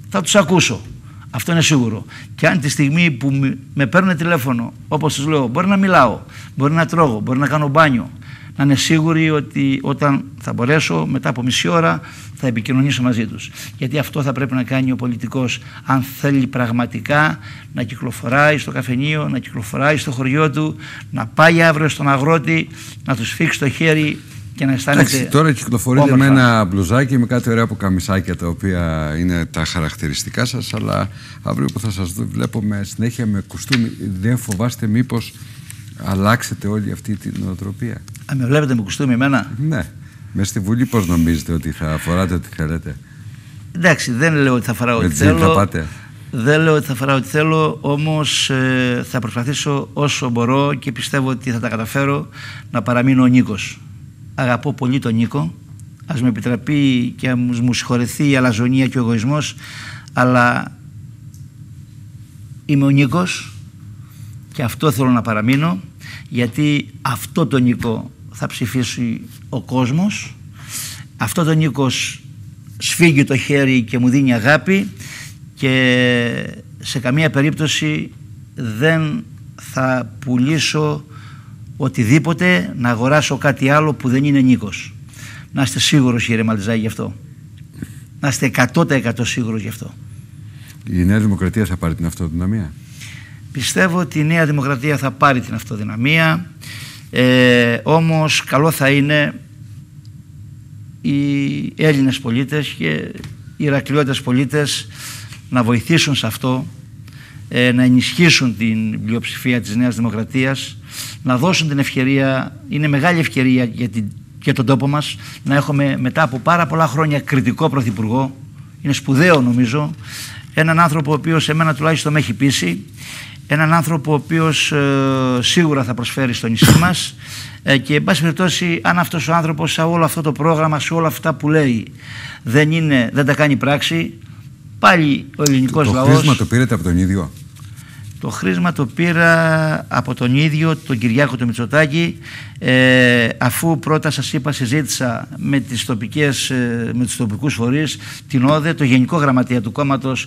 Θα τους ακούσω. Αυτό είναι σίγουρο. Και αν τη στιγμή που με παίρνουν τηλέφωνο, όπως τους λέω, μπορεί να μιλάω, μπορεί να τρώγω, μπορεί να κάνω μπάνιο, να είναι σίγουροι ότι όταν θα μπορέσω μετά από μισή ώρα θα επικοινωνήσω μαζί τους. Γιατί αυτό θα πρέπει να κάνει ο πολιτικός αν θέλει πραγματικά να κυκλοφοράει στο καφενείο, να κυκλοφοράει στο χωριό του, να πάει αύριο στον αγρότη, να τους φίξει το χέρι και να αισθάνεται. Εντάξει, τώρα κυκλοφορείτε με ένα μπλουζάκι με κάτι ωραία από καμισάκια τα οποία είναι τα χαρακτηριστικά σας αλλά αύριο που θα σας δω βλέπω με συνέχεια με κουστούμι δεν φοβάστε μήπως αλλάξετε όλη αυτή την νοοτροπία. Α, με βλέπετε με κουστούμι εμένα; Ναι. Μες στη Βουλή πώς νομίζετε ότι θα φοράτε ό,τι θέλετε; Εντάξει, δεν λέω ότι θα φοράω ό,τι θέλω. Θα πάτε; Δεν λέω ότι θα φοράω ό,τι θέλω, όμως ε, θα προσπαθήσω όσο μπορώ και πιστεύω ότι θα τα καταφέρω να παραμείνω ο Νίκος. Αγαπώ πολύ τον Νίκο. Ας με επιτραπεί και μου συγχωρεθεί η αλαζονία και ο εγωισμός, αλλά είμαι ο Νίκος και αυτό θέλω να παραμείνω γιατί αυτό το Νίκο θα ψηφίσει ο κόσμος αυτό το Νίκο σφίγγει το χέρι και μου δίνει αγάπη και σε καμία περίπτωση δεν θα πουλήσω οτιδήποτε να αγοράσω κάτι άλλο που δεν είναι Νίκος. Να είστε σίγουρος κύριε Μαλτζάκη γι' αυτό. Να είστε 100% σίγουρος γι' αυτό. Η Νέα Δημοκρατία θα πάρει την αυτοδυναμία. Πιστεύω ότι η Νέα Δημοκρατία θα πάρει την αυτοδυναμία, ε, όμως καλό θα είναι οι Έλληνες πολίτες και οι Ηρακλειώτες πολίτες να βοηθήσουν σε αυτό, ε, να ενισχύσουν την πλειοψηφία της Νέας Δημοκρατίας, να δώσουν την ευκαιρία, είναι μεγάλη ευκαιρία για την και τον τόπο μας να έχουμε μετά από πάρα πολλά χρόνια κριτικό πρωθυπουργό είναι σπουδαίο νομίζω έναν άνθρωπο ο οποίος εμένα τουλάχιστον με έχει πείσει έναν άνθρωπο ο οποίος ε, σίγουρα θα προσφέρει στο νησί μας ε, και εν πάση περιπτώσει αν αυτός ο άνθρωπος σε όλο αυτό το πρόγραμμα, σε όλα αυτά που λέει δεν, είναι, δεν τα κάνει πράξη πάλι ο ελληνικός το, λαός... Το χρήσμα το πήρετε από τον ίδιο; Το χρήσμα το πήρα από τον ίδιο, τον Κυριάκο του Μητσοτάκη, ε, αφού πρώτα σας είπα συζήτησα με, τις τοπικές, ε, με τους τοπικούς φορείς, την όδε, το Γενικό Γραμματεία του κόμματος,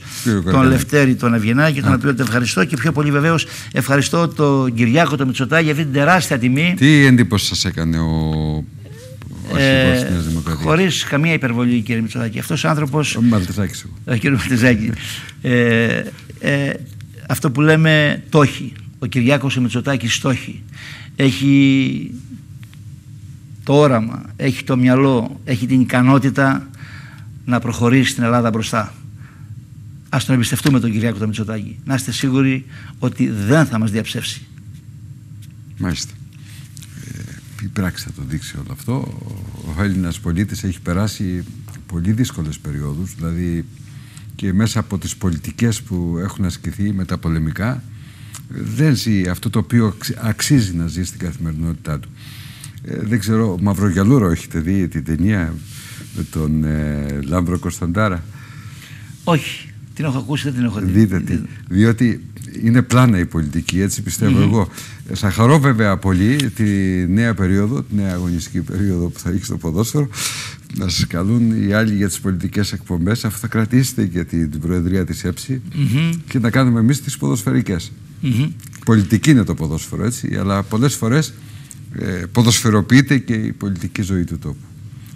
τον Λευτέρη, τον Ευγενάκη, τον οποίο ευχαριστώ και πιο πολύ βεβαίως ευχαριστώ τον Κυριάκο του Μητσοτάκη για αυτή την τεράστια τιμή. Τι εντύπωση σας έκανε ο ε, Χωρίς καμία υπερβολή, κύριε Μητσοτάκη. Αυτός ο άνθρωπο. Ο Μαλτεζάκη. Ο κύριο Μαλτεζάκη. ε, ε, αυτό που λέμε τόχη. Ο Κυριάκος ο Μητσοτάκης στόχη. Έχει το όραμα, έχει το μυαλό, έχει την ικανότητα να προχωρήσει στην Ελλάδα μπροστά. Ας τον εμπιστευτούμε τον Κυριάκο το Μητσοτάκη. Να είστε σίγουροι ότι δεν θα μας διαψεύσει. Μάλιστα. Ε, η πράξη θα το δείξει όλο αυτό. Ο Έλληνας πολίτης έχει περάσει πολύ δύσκολες περιόδους, δηλαδή και μέσα από τις πολιτικές που έχουν ασκηθεί με τα πολεμικά δεν ζει αυτό το οποίο αξίζει να ζει στην καθημερινότητά του. Ε, δεν ξέρω, Μαυρογιαλούρο έχετε δει την ταινία με τον ε, Λάμπρο Κωνσταντάρα; Όχι, την έχω ακούσει, δεν την έχω δει. Δείτε τη, διότι είναι πλάνα η πολιτική, έτσι πιστεύω εγώ. Θα χαρώ βέβαια πολύ τη νέα περίοδο, τη νέα αγωνιστική περίοδο που θα έχει στο ποδόσφαιρο, να σας καλούν οι άλλοι για τις πολιτικές εκπομπές, αφού θα κρατήσετε για την, Προεδρία της ΕΨΗ και να κάνουμε εμείς τις ποδοσφαιρικές. Πολιτική είναι το ποδόσφαιρο, έτσι, αλλά πολλές φορές ε, ποδοσφαιροποιείται και η πολιτική ζωή του τόπου.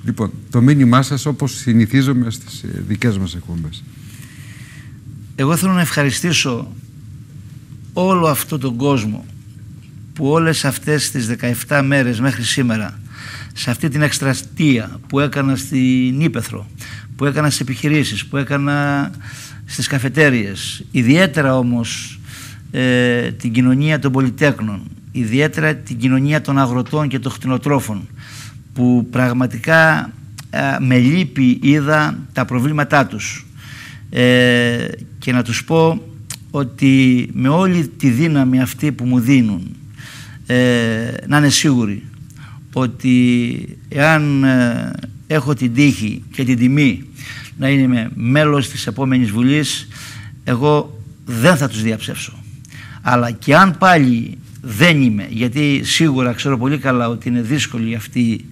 Λοιπόν, το μήνυμά σας όπως συνηθίζομαι στις ε, δικές μας εκπομπές. Εγώ θέλω να ευχαριστήσω όλο αυτό τον κόσμο που όλες αυτές τις 17 μέρες μέχρι σήμερα σε αυτή την εκστραστία που έκανα στην Ήπεθρο, που έκανα στις επιχειρήσεις, που έκανα στις καφετέριες, ιδιαίτερα όμως ε, την κοινωνία των πολυτέκνων, ιδιαίτερα την κοινωνία των αγροτών και των χτινοτρόφων, που πραγματικά ε, με λύπη είδα τα προβλήματά τους. Ε, και να τους πω ότι με όλη τη δύναμη αυτή που μου δίνουν ε, να είναι σίγουροι ότι εάν ε, έχω την τύχη και την τιμή να είμαι μέλος της επόμενης Βουλής εγώ δεν θα τους διαψεύσω. Αλλά και αν πάλι δεν είμαι γιατί σίγουρα ξέρω πολύ καλά ότι είναι δύσκολη αυτή,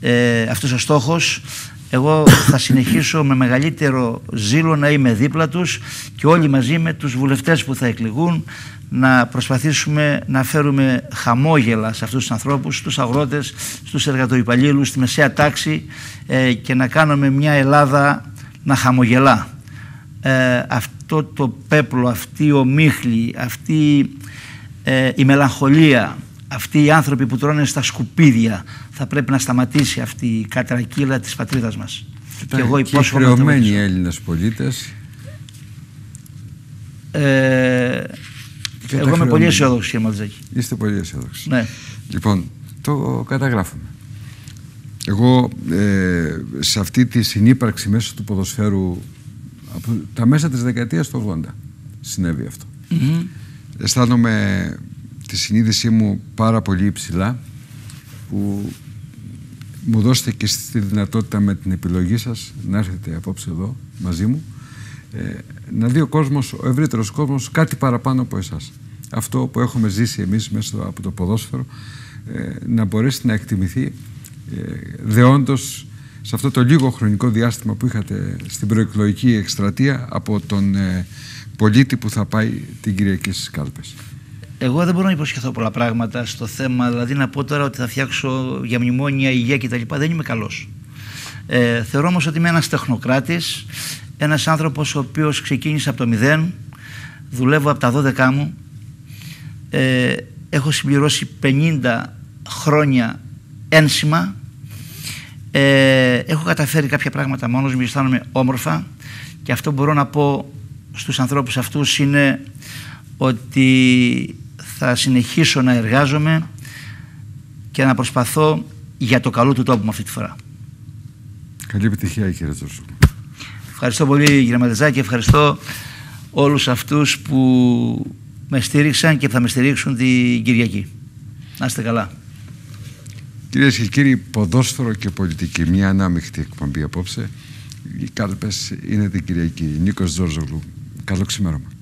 ε, αυτός ο στόχος εγώ θα συνεχίσω με μεγαλύτερο ζήλο να είμαι δίπλα τους και όλοι μαζί με τους βουλευτές που θα εκλεγούν να προσπαθήσουμε να φέρουμε χαμόγελα σε αυτούς τους ανθρώπους, στους αγρότες, στους εργατοϊπαλλήλους, στη μεσαία τάξη ε, και να κάνουμε μια Ελλάδα να χαμογελά. Ε, αυτό το πέπλο, αυτή η ομίχλη, αυτή ε, η μελαγχολία, αυτοί οι άνθρωποι που τρώνε στα σκουπίδια θα πρέπει να σταματήσει αυτή η κατρακύλα της πατρίδας μας. Και, και εγώ υπόσχομαι και χρεωμένοι οι Έλληνες πολίτες; Ε, εγώ είμαι πολύ αισιόδοξος κύριε Μαλτζάκη. Είστε πολύ αισιόδοξος. Ναι. Λοιπόν, το καταγράφουμε. Εγώ ε, σε αυτή τη συνύπαρξη μέσω του ποδοσφαίρου από τα μέσα της δεκαετίας του 80 συνέβη αυτό. Mm Αισθάνομαι τη συνείδησή μου πάρα πολύ υψηλά που μου δώσετε και στη δυνατότητα με την επιλογή σας να έρθετε απόψε εδώ μαζί μου ε, να δει ο κόσμος, ο ευρύτερος κόσμος κάτι παραπάνω από εσάς. Αυτό που έχουμε ζήσει εμείς μέσα από το ποδόσφαιρο ε, να μπορέσει να εκτιμηθεί ε, δεόντως σε αυτό το λίγο χρονικό διάστημα που είχατε στην προεκλογική εκστρατεία από τον ε, πολίτη που θα πάει την Κυριακή στις κάλπες. Εγώ δεν μπορώ να υποσχεθώ πολλά πράγματα στο θέμα, δηλαδή να πω τώρα ότι θα φτιάξω για μνημόνια, υγεία κτλ. Δεν είμαι καλός. Ε, θεωρώ όμως ότι είμαι ένας τεχνοκράτης, ένας άνθρωπος ο οποίος ξεκίνησε από το μηδέν, δουλεύω από τα 12 μου, ε, έχω συμπληρώσει 50 χρόνια ένσημα, ε, έχω καταφέρει κάποια πράγματα μόνος μου, αισθάνομαι όμορφα και αυτό μπορώ να πω στους ανθρώπους αυτούς είναι ότι θα συνεχίσω να εργάζομαι και να προσπαθώ για το καλό του τόπου με αυτή τη φορά. Καλή επιτυχία κύριε Τζόρζο. Ευχαριστώ πολύ κύριε Ματεζάκη, ευχαριστώ όλους αυτούς που με στήριξαν και θα με στηρίξουν την Κυριακή. Να είστε καλά. Κυρίες και κύριοι, ποδόσφαιρο και πολιτική. Μια ανάμειχτη εκπομπή απόψε. Οι κάλπες είναι την Κυριακή. Νίκος Τζόρζογλου. Καλό ξημέρωμα.